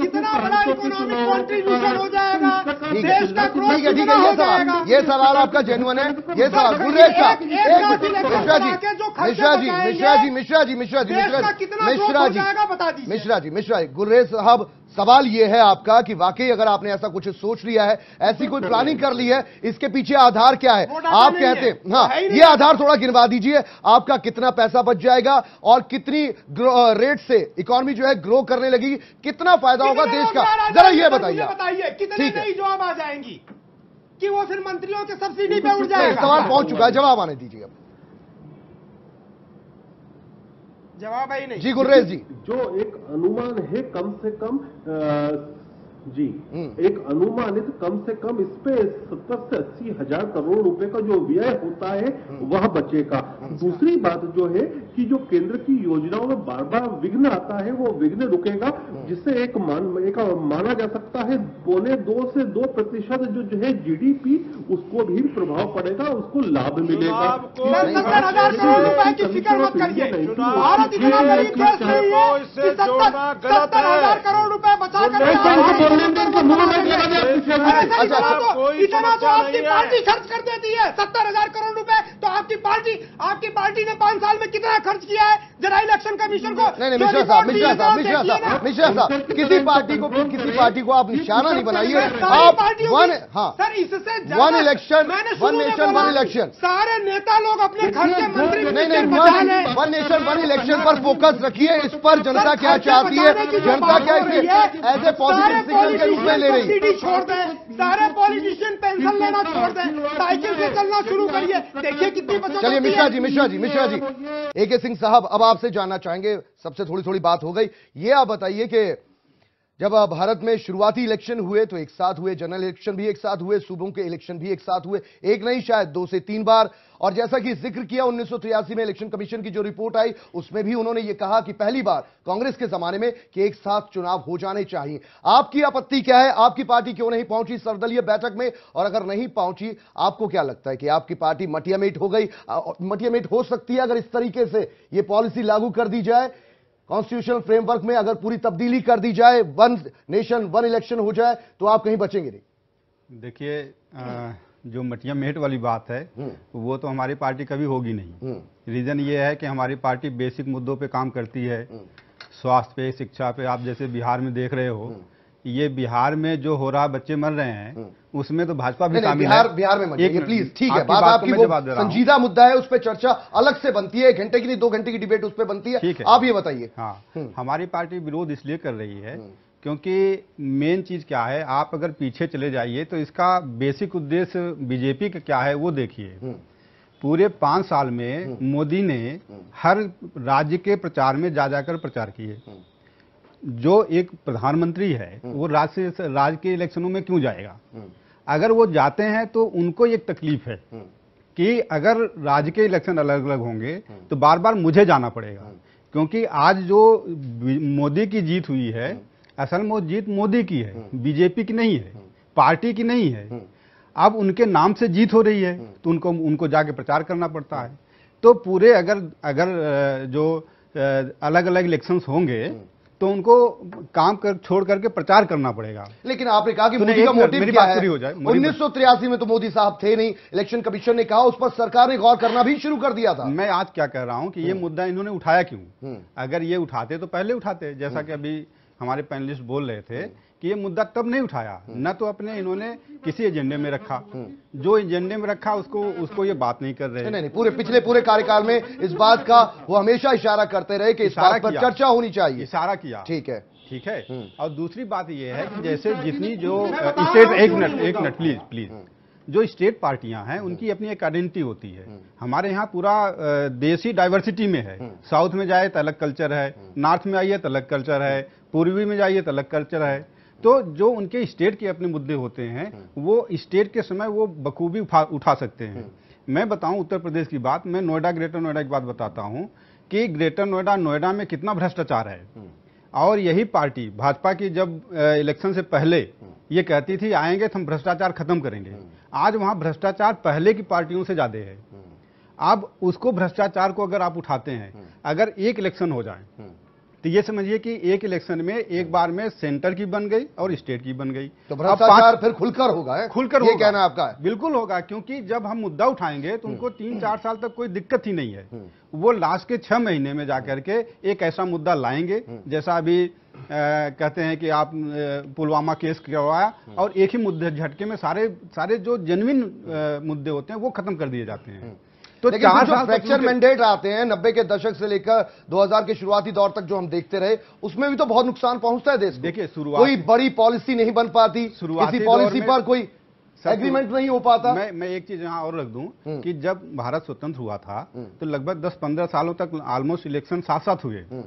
कितना बड़ा इकोनॉमिक कॉन्ट्रीब्यूशन हो जाएगा? देश का ग्रोथ कितना हो ये सवाल जाएगा? ये सवाल आपका जेनुअन है? ये सवाल गुर्रेज साहब मिश्रा जी मिश्रा जी मिश्रा जी मिश्रा जी मिश्रा जी मिश्रा जी मिश्रा जी बता मिश्रा जी मिश्रा जी गुर्रेज साहब सवाल ये है आपका कि वाकई अगर आपने ऐसा कुछ सोच लिया है ऐसी कोई प्लानिंग कर ली है इसके पीछे आधार क्या है? आप कहते हाँ। नहीं। ये आधार थोड़ा गिनवा दीजिए आपका कितना पैसा बच जाएगा और कितनी रेट से इकोनॉमी जो है ग्रो करने लगेगी कितना फ़ायदा होगा देश का? जरा ये बताइए बताइए कितने है। नई जॉब आ जाएँगी? कि वो फिर मंत्रियों के सब्सिडी पे उड़ जाएगा? सवाल पहुँच चुका है जवाब आने दीजिए अब। जवाब आई नहीं। जी गुर्रेज जी। जो एक अनुमान है कम से कम जी हम्म। एक अनुमानित कम से कम इस पे सत्तर से अस्सी हज़ार करोड़ रुपए का जो व्यय होता है हम्म। वह बचेगा दूसरी बात जो है कि जो केंद्र की योजनाओं में बार बार विघ्न आता है वो विघ्न रुकेगा हम्म। जिससे एक मान एक माना जा सकता है पौने दो से दो प्रतिशत जो जो है जीडीपी उसको भी प्रभाव पड़ेगा उसको लाभ मिलेगा करोड़ रुपए की फ़िक्र मत करिए भारत इतना गरीब देश नहीं है सत्तर जोड़ना गलत सत्तर। हज़ार करोड़ रुपए बचा कर मुँह में लगा अच्छा, इतना तो कोई इतना तो आपकी पार्टी खर्च कर देती है। सत्तर हज़ार करोड़ रुपए तो आपकी पार्टी आपकी पार्टी ने पाँच साल में कितना खर्च किया है? जरा इलेक्शन कमीशन को नहीं नहीं मिश्रा साहब मिश्रा साहब मिश्रा साहब मिश्रा साहब किसी पार्टी को किसी पार्टी को आप निशाना नहीं बनाइए। आप वन हाँ। सर इससे one election one nation one election सारे नेता लोग अपने घर के मंत्री नहीं नहीं वन नेशन वन इलेक्शन पर फोकस रखिए इस पर जनता क्या चाहती है जनता क्या इसे एज ए पॉजिटिव सिग्नल के रूप में ले रही है। छोड़ दें सारे पॉलिटिशियन पेंशन लेना छोड़ दें साइकिल से चलना शुरू करिए। देखिए चलिए मिश्रा जी मिश्रा जी मिश्रा जी। ए के सिंह साहब अब आपसे जानना चाहेंगे सबसे थोड़ी थोड़ी बात हो गई। ये आप बताइए कि जब भारत में शुरुआती इलेक्शन हुए तो एक साथ हुए जनरल इलेक्शन भी एक साथ हुए सूबों के इलेक्शन भी एक साथ हुए एक नहीं शायद दो से तीन बार। और जैसा कि ज़िक्र किया उन्नीस में इलेक्शन कमीशन की जो रिपोर्ट आई, उसमें भी उन्होंने यह कहा कि पहली बार कांग्रेस के जमाने में कि एक साथ चुनाव हो जाने चाहिए। आपकी आपत्ति क्या है? आपकी पार्टी क्यों नहीं पहुँची सर्वदलीय बैठक में? और अगर नहीं पहुँची, आपको क्या लगता है कि आपकी पार्टी मटियामेट हो गई? मटियामेट हो सकती है अगर इस तरीके से यह पॉलिसी लागू कर दी जाए। कॉन्स्टिट्यूशनल फ्रेमवर्क में अगर पूरी तब्दीली कर दी जाए, वन नेशन, वन इलेक्शन हो जाए तो आप कहीं बचेंगे नहीं। देखिए जो मटिया मेट वाली बात है वो तो हमारी पार्टी कभी होगी नहीं। रीजन ये है कि हमारी पार्टी बेसिक मुद्दों पे काम करती है। स्वास्थ्य पे शिक्षा पे आप जैसे बिहार में देख रहे हो। ये बिहार में जो हो रहा बच्चे मर रहे हैं उसमें तो भाजपा भी शामिल बिहार है। बिहार में मत एक प्लीज़ ठीक है बात आपकी वो। संजीदा मुद्दा है उस पर चर्चा अलग से बनती है एक घंटे की नहीं दो घंटे की डिबेट उस पर बनती है। आप ये बताइए। हाँ हमारी पार्टी विरोध इसलिए कर रही है क्योंकि मेन चीज़ क्या है आप अगर पीछे चले जाइए तो इसका बेसिक उद्देश्य बीजेपी का क्या है वो देखिए। पूरे पाँच साल में मोदी ने हर राज्य के प्रचार में जा जाकर प्रचार किए। जो एक प्रधानमंत्री है वो राज्य से राज्य के इलेक्शनों में क्यों जाएगा? अगर वो जाते हैं तो उनको एक तकलीफ़ है कि अगर राज्य के इलेक्शन अलग अलग होंगे तो बार बार मुझे जाना पड़ेगा। क्योंकि आज जो मोदी की जीत हुई है असल में जीत मोदी की है बीजेपी की नहीं है पार्टी की नहीं है। अब उनके नाम से जीत हो रही है तो उनको उनको जाके प्रचार करना पड़ता है। तो पूरे अगर अगर जो अलग अलग इलेक्शंस होंगे तो उनको काम कर छोड़ करके प्रचार करना पड़ेगा। लेकिन आपने कहा कि मोदी का मोटिव क्या है? हो उन्नीस में तो मोदी साहब थे नहीं इलेक्शन कमीशन ने कहा उस पर सरकार ने गौर करना भी शुरू कर दिया था। मैं आज क्या कह रहा हूँ कि ये मुद्दा इन्होंने उठाया क्यों? हम्म। अगर ये उठाते तो पहले उठाते जैसा कि अभी हमारे पैनलिस्ट बोल रहे थे कि ये मुद्दा तब नहीं उठाया? न तो अपने इन्होंने किसी एजेंडे में रखा। जो एजेंडे में रखा उसको उसको ये बात नहीं कर रहे। नहीं नहीं पूरे पिछले पूरे कार्यकाल में इस बात का वो हमेशा इशारा करते रहे कि इस इशारा बात पर चर्चा होनी चाहिए। इशारा किया। ठीक है। ठीक है? हम्म। और दूसरी बात ये है कि जैसे जितनी जो स्टेट एक मिनट एक मिनट प्लीज़ प्लीज़। हम्म। जो स्टेट पार्टियाँ हैं उनकी अपनी एक आइडेंटिटी होती है। हमारे यहाँ पूरा देश डाइवर्सिटी में है। हम्म। साउथ में जाए तो अलग कल्चर है। नॉर्थ में आइए तो अलग कल्चर है। पूर्वी में जाइए तो अलग कल्चर है। तो जो उनके स्टेट के अपने मुद्दे होते हैं वो स्टेट के समय वो बखूबी उठा सकते हैं। मैं बताऊँ उत्तर प्रदेश की बात मैं नोएडा ग्रेटर नोएडा की बात बताता हूँ कि ग्रेटर नोएडा नोएडा में कितना भ्रष्टाचार है। और यही पार्टी भाजपा की जब इलेक्शन से पहले ये कहती थी आएँगे तो हम भ्रष्टाचार खत्म करेंगे। आज वहाँ भ्रष्टाचार पहले की पार्टियों से ज़्यादा है। अब उसको भ्रष्टाचार को अगर आप उठाते हैं अगर एक इलेक्शन हो जाए तो ये समझिए कि एक इलेक्शन में एक बार में सेंटर की बन गई और स्टेट की बन गई। तो भ्रष्टाचार फिर खुलकर होगा है? खुलकर ये कहना आपका है। बिल्कुल होगा क्योंकि जब हम मुद्दा उठाएँगे तो उनको तीन चार साल तक कोई दिक्कत ही नहीं है। हम्म। वो लास्ट के छह महीने में जाकर के एक ऐसा मुद्दा लाएँगे जैसा अभी अ, कहते हैं कि आप पुलवामा केस करवाया और एक ही मुद्दे झटके में सारे सारे जो जेन्युइन मुद्दे होते हैं वो खत्म कर दिए जाते हैं। तो चार साल फ्रैक्चर मैंडेट आते हैं नब्बे के दशक से लेकर 2000 के शुरुआती दौर तक जो हम देखते रहे उसमें भी तो बहुत नुकसान पहुँचता है देश को देखिए, शुरुआत- कोई बड़ी पॉलिसी नहीं बन पाती शुरुआती किसी पॉलिसी पर कोई एग्रीमेंट नहीं हो पाता मैं मैं एक चीज़ यहाँ और रख दूँ हम्म। कि जब भारत स्वतंत्र हुआ था हम्म। तो लगभग 10-15 सालों तक ऑलमोस्ट इलेक्शन साथ साथ हुए हम्म।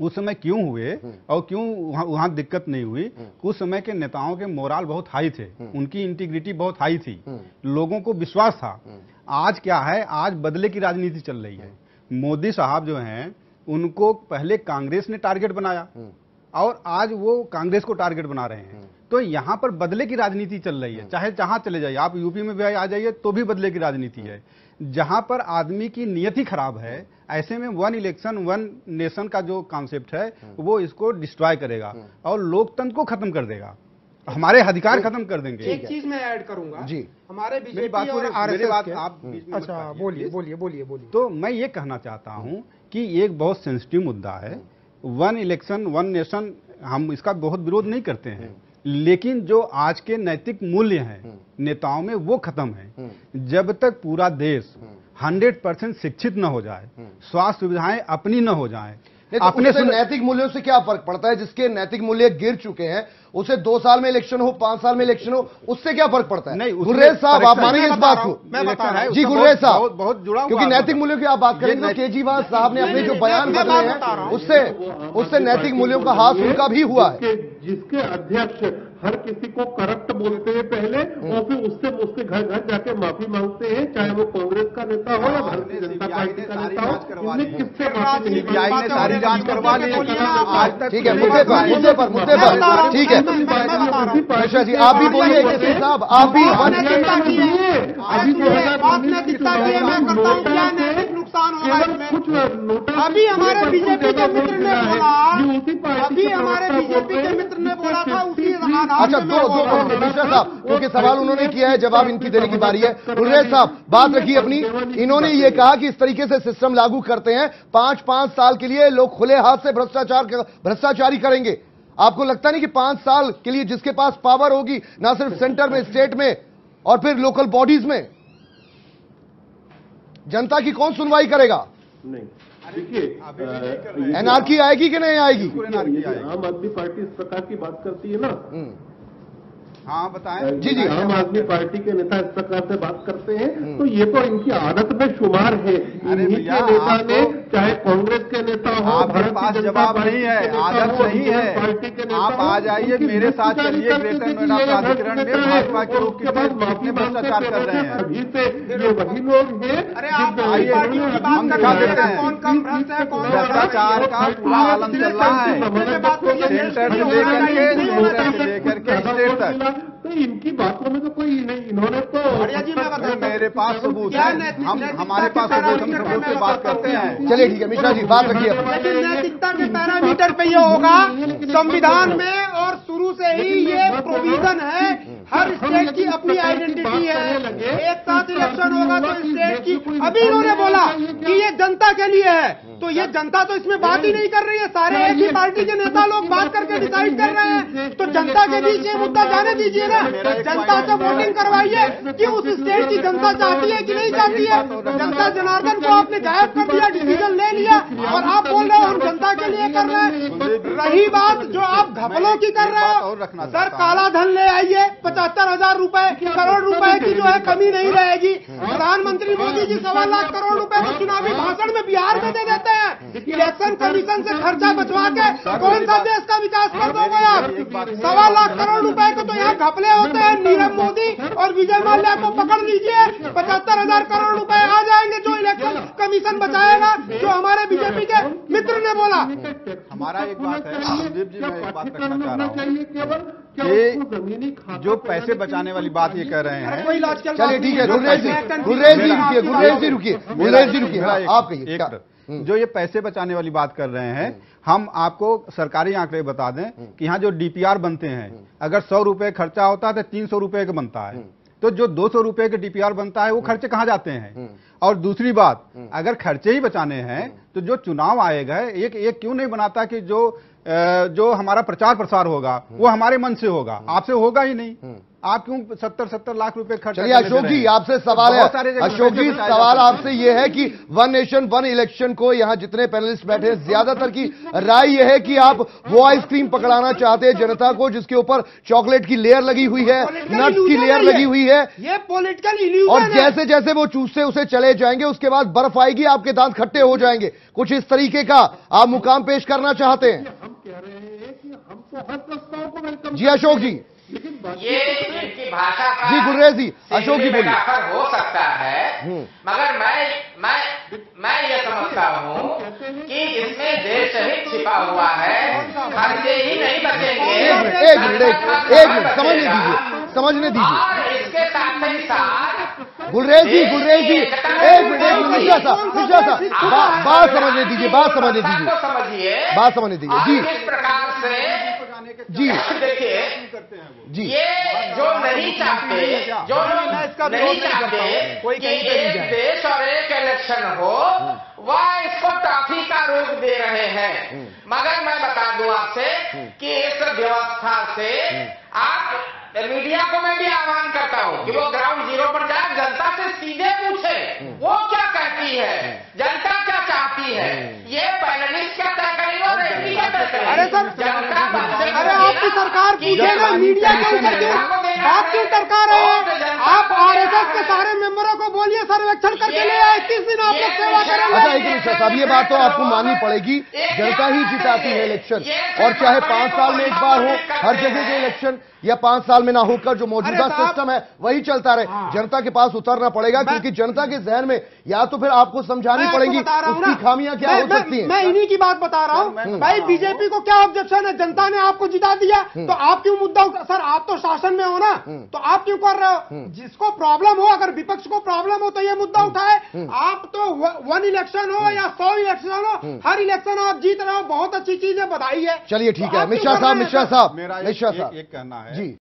उस समय क्यों हुए और क्यों वहाँ वहाँ दिक्कत नहीं हुई? उस समय के नेताओं के मोराल बहुत हाई थे। उनकी इंटीग्रिटी बहुत हाई थी। लोगों को विश्वास था। आज क्या है? आज बदले की राजनीति चल रही है। मोदी साहब जो हैं उनको पहले कांग्रेस ने टारगेट बनाया और आज वो कांग्रेस को टारगेट बना रहे हैं। तो यहाँ पर बदले की राजनीति चल रही है। चाहे जहाँ चले जाइए आप यूपी में भी आ जाइए तो भी बदले की राजनीति है। जहाँ पर आदमी की नियति खराब है ऐसे में वन इलेक्शन वन नेशन का जो कॉन्सेप्ट है वो इसको डिस्ट्रॉय करेगा और लोकतंत्र को खत्म कर देगा। हमारे अधिकार खत्म कर देंगे। एक चीज़ मैं ऐड करूँगा। जी। हमारे बीजेपी बात और आरएसएस मेरी बात आप बीच में मत अच्छा बोलिए बोलिए बोलिए बोलिए। तो मैं ये कहना चाहता हूँ कि एक बहुत सेंसिटिव मुद्दा है। वन इलेक्शन वन नेशन हम इसका बहुत विरोध नहीं करते हैं। लेकिन जो आज के नैतिक मूल्य हैं नेताओं में वो खत्म है। जब तक पूरा देश 100 परसेंट शिक्षित न हो जाए स्वास्थ्य सुविधाएँ अपनी न हो जाए अपने नैतिक मूल्यों से क्या फ़र्क पड़ता है? जिसके नैतिक मूल्य गिर चुके हैं उसे दो साल में इलेक्शन हो पाँच साल में इलेक्शन हो उससे क्या फ़र्क पड़ता है? नहीं, गुर्रेज साहब आप मानिए मानेंगे इस बात को। मैं बता रहा जी उसका गुर्रेज साहब। बहुत- जुड़ा क्योंकि नैतिक। मूल्यों की आप बात करेंगे तो केजरीवाल साहब ने अपने जो बयान कर रहे हैं। उससे उससे नैतिक मूल्यों का हाथ उनका भी हुआ है। जिसके अध्यक्ष हर किसी को करप्ट बोलते हैं पहले और फिर उससे उसके घर घर जाके माफ़ी मांगते हैं चाहे वो कांग्रेस का नेता हो या भारतीय जनता पार्टी का नेता हो। किससे माफ़ी सीबीआई ने सारी जाँच करवा ली आप। आज तक ठीक है मुद्दे पर मुद्दे पर मुद्दे पर। ठीक है। हूँ। मिश्रा जी आप भी बोलिए साहब आप भी है अभी सुनिए, आपने चिंता की है। मैं करता हूँ नुकसान होगा कुछ नोटा अभी हमारे बीजेपी के मित्र ने बोला ये उसी पार्टी अभी हमारे बीजेपी के मित्र ने बोला था उसी अच्छा दो दो हूँ। मिश्रा साहब क्योंकि सवाल उन्होंने किया है जवाब इनकी देने की बारी है। गुररेज साहब बात रखिए अपनी। इन्होंने ये कहा कि इस तरीके से सिस्टम लागू करते हैं। पाँच पाँच साल के लिए लोग खुले हाथ से भ्रष्टाचार भ्रष्टाचारी करेंगे। आपको लगता नहीं कि पाँच साल के लिए जिसके पास पावर होगी ना सिर्फ़ सेंटर में स्टेट में और फिर लोकल बॉडीज में? जनता की कौन सुनवाई करेगा? नहीं। देखिए एनआरकी आएगी कि नहीं आएगी? आम आदमी पार्टी इस प्रकार की बात करती है ना हम्म, हाँ बताएँ। जी, जी। आम आदमी पार्टी के नेता इस प्रकार से बात करते हैं तो ये तो इनकी आदत में शुमार है। इन्हीं के नेता ने चाहे कांग्रेस के नेता हो आपके भारतीय पास जवाब नहीं है आदत नहीं है। पार्टी के नेता आप आ जाइए मेरे साथ चलिए ग्रेटर नोएडा प्राधिकरण में भाजपा के लोग उसके बाद कितने माफ़ी भ्रष्टाचार कर रहे हैं। अभी से ये वही लोग हैं अरे आप आइए, पार्टी की बात हम दिखा देते हैं। हैं। कौन कम भ्रष्ट है कौन भ्रष्टाचार का पूरा आलम चल रहा है। सेंटर से लेकर के सेंटर से लेकर के स्टेट तक। तो इनकी बातों में तो कोई नहीं इन्होंने तो जी मैं बता मेरे पास सबूत है। हम हमारे पास सबूत हम सबूत पे पे बात करते हैं। चलिए ठीक है मिश्रा जी बात रखिए लेकिन नैतिकता के पैरामीटर पे ये होगा संविधान में और शुरू से ही ये प्रोविज़न है हर स्टेट की अपनी आइडेंटिटी है। एक साथ इलेक्शन होगा तो स्टेट की अभी इन्होंने बोला कि ये जनता के लिए है। तो ये जनता तो इसमें बात ही नहीं। कर रही है सारे एक ही पार्टी के नेता लोग बात करके डिसाइड कर रहे हैं। तो जनता के बीच ये मुद्दा जाने दीजिए ना जनता से वोटिंग करवाइए कि उस स्टेट की जनता चाहती है कि नहीं चाहती है। जनता जनार्दन को आपने गायब कर दिया डिसीज़न ले लिया और आप बोल रहे हो हम जनता के लिए कर रहे हैं। रही बात जो आप घपलों की कर रहे हो सर काला धन ले आइए पचहत्तर हज़ार रुपए करोड़ रुपए की जो है कमी नहीं रहेगी। प्रधानमंत्री मोदी जी सवा लाख करोड़ रुपए को चुनावी भाषण में बिहार में दे देते हैं। इलेक्शन कमीशन से खर्चा बचवा के कौन सा देश का विकास कर दोगे आप? सवा लाख करोड़ रुपए को तो यहाँ घपले होते हैं नीरव मोदी और विजय माल्या को पकड़ लीजिए। पचहत्तर हज़ार करोड़ रुपए आ जाएँगे जो इलेक्शन कमीशन बचाएगा जो हमारे बीजेपी के मित्र ने बोला। हमारा एक बात है। जी मैं एक बात रखना चाह रहा हूँ। चाहिए केवल? क्या कि जो पैसे बचाने वाली बात ये कह रहे हैं। चलिए ठीक है बात जी मैं गुलरेज जी रुकिए। जी रुकिए गुलरेज जी रुकिए। आप कहिए? मिनट। जो ये पैसे बचाने वाली बात कर रहे हैं हम आपको सरकारी आंकड़े बता दें कि यहाँ जो डीपीआर बनते हैं अगर सौ रुपए खर्चा होता है तो तीन सौ रुपए का बनता है। तो जो दो सौ रुपए के डीपीआर बनता है वो खर्चे कहाँ जाते हैं? और दूसरी बात अगर खर्चे ही बचाने हैं तो जो चुनाव आएगा एक एक क्यों नहीं बनाता कि जो जो हमारा प्रचार प्रसार होगा वो हमारे मन से होगा आपसे होगा ही नहीं। आप क्यों सत्तर सत्तर लाख रुपए खर्च चलिए अशोक जी आपसे सवाल है। अशोक जी सवाल आपसे ये है कि वन नेशन वन इलेक्शन को यहाँ जितने पैनलिस्ट बैठे हैं ज़्यादातर की राय यह है कि आप वो आइसक्रीम पकड़ाना चाहते हैं जनता को जिसके ऊपर चॉकलेट की लेयर लगी हुई है नट्स की लेयर लगी हुई है। ये पॉलिटिकल और जैसे जैसे वो चूसते उसे चले जाएँगे उसके बाद बर्फ़ आएगी आपके दांत खट्टे हो जाएँगे। कुछ इस तरीके का आप मुकाम पेश करना चाहते हैं? हम कह रहे हैं कि हम तो हर प्रस्ताव को वेलकम जी अशोक जी। लेकिन ये इनकी भाषा का जी, गुरुदेव जी, अशोक जी बोलिए। असर हो सकता है हम्म। मगर मैं मैं मैं ये समझता हूँ कि इसमें देश हित छिपा हुआ है खर्चे ही नहीं बचेंगे एक मिनट एक मिनट समझ मिनट समझने दीजिए। साथ ही गुलरेज जी गुलरेज जी। एक मिनट मिश्रा साहब मिश्रा साहब बात समझने दीजिए बात समझने दीजिए। समझिए। बात समझने दीजिए। जी। प्रकार से जी। देखिए जी। ये जो नहीं चाहते जो लोग इसका नहीं चाहते कोई कि कहीं पे नहीं देश और एक इलेक्शन हो वह इसको टॉफी का रूप दे रहे हैं। मगर मैं बता दूँ आपसे कि इस व्यवस्था से आप मीडिया को मैं भी आह्वान करता हूँ कि वो ग्राउंड ज़ीरो पर जाए जनता से सीधे पूछे वो क्या कहती है? जनता क्या चाहती है? ये पैनलिस्ट क्या तय करेगा और एमपी क्या तय करेंगे? अरे सर, जनता अरे आपकी सरकार मीडिया के क्यों बात सरकार टरका आप आर एस एस के सारे मेंबरों को बोलिए सर्वेक्षण करके ले आए। किस दिन आप लोग सेवा अच्छा करेंगे। एक मिनट साहब ये बात तो आपको माननी पड़ेगी। जनता ही जिताती है? इलेक्शन। और चाहे पाँच साल में एक बार हो हर जगह के इलेक्शन या पाँच साल में ना होकर जो मौजूदा सिस्टम है वही चलता रहे। जनता के पास उतरना पड़ेगा क्योंकि जनता के जहन में या तो फिर आपको समझानी पड़ेगी उसकी खामियाँ क्या हो सकती मैं इन्हीं की बात बता रहा हूँ। भाई बीजेपी को क्या ऑब्जेक्शन है? जनता ने आपको जिता दिया। तो आप क्यों मुद्दा सर आप तो शासन में हो ना। तो आप क्यों कर रहे हो? जिसको प्रॉब्लम हो अगर विपक्ष को प्रॉब्लम हो तो ये मुद्दा उठाए। आप तो वन इलेक्शन हो या सौ इलेक्शन हो हर इलेक्शन आप जीत रहे हो बहुत अच्छी चीज़ है बधाई है। चलिए ठीक तो है। मिश्रा साहब मिश्रा साहब मेरा एक कहना है। जी।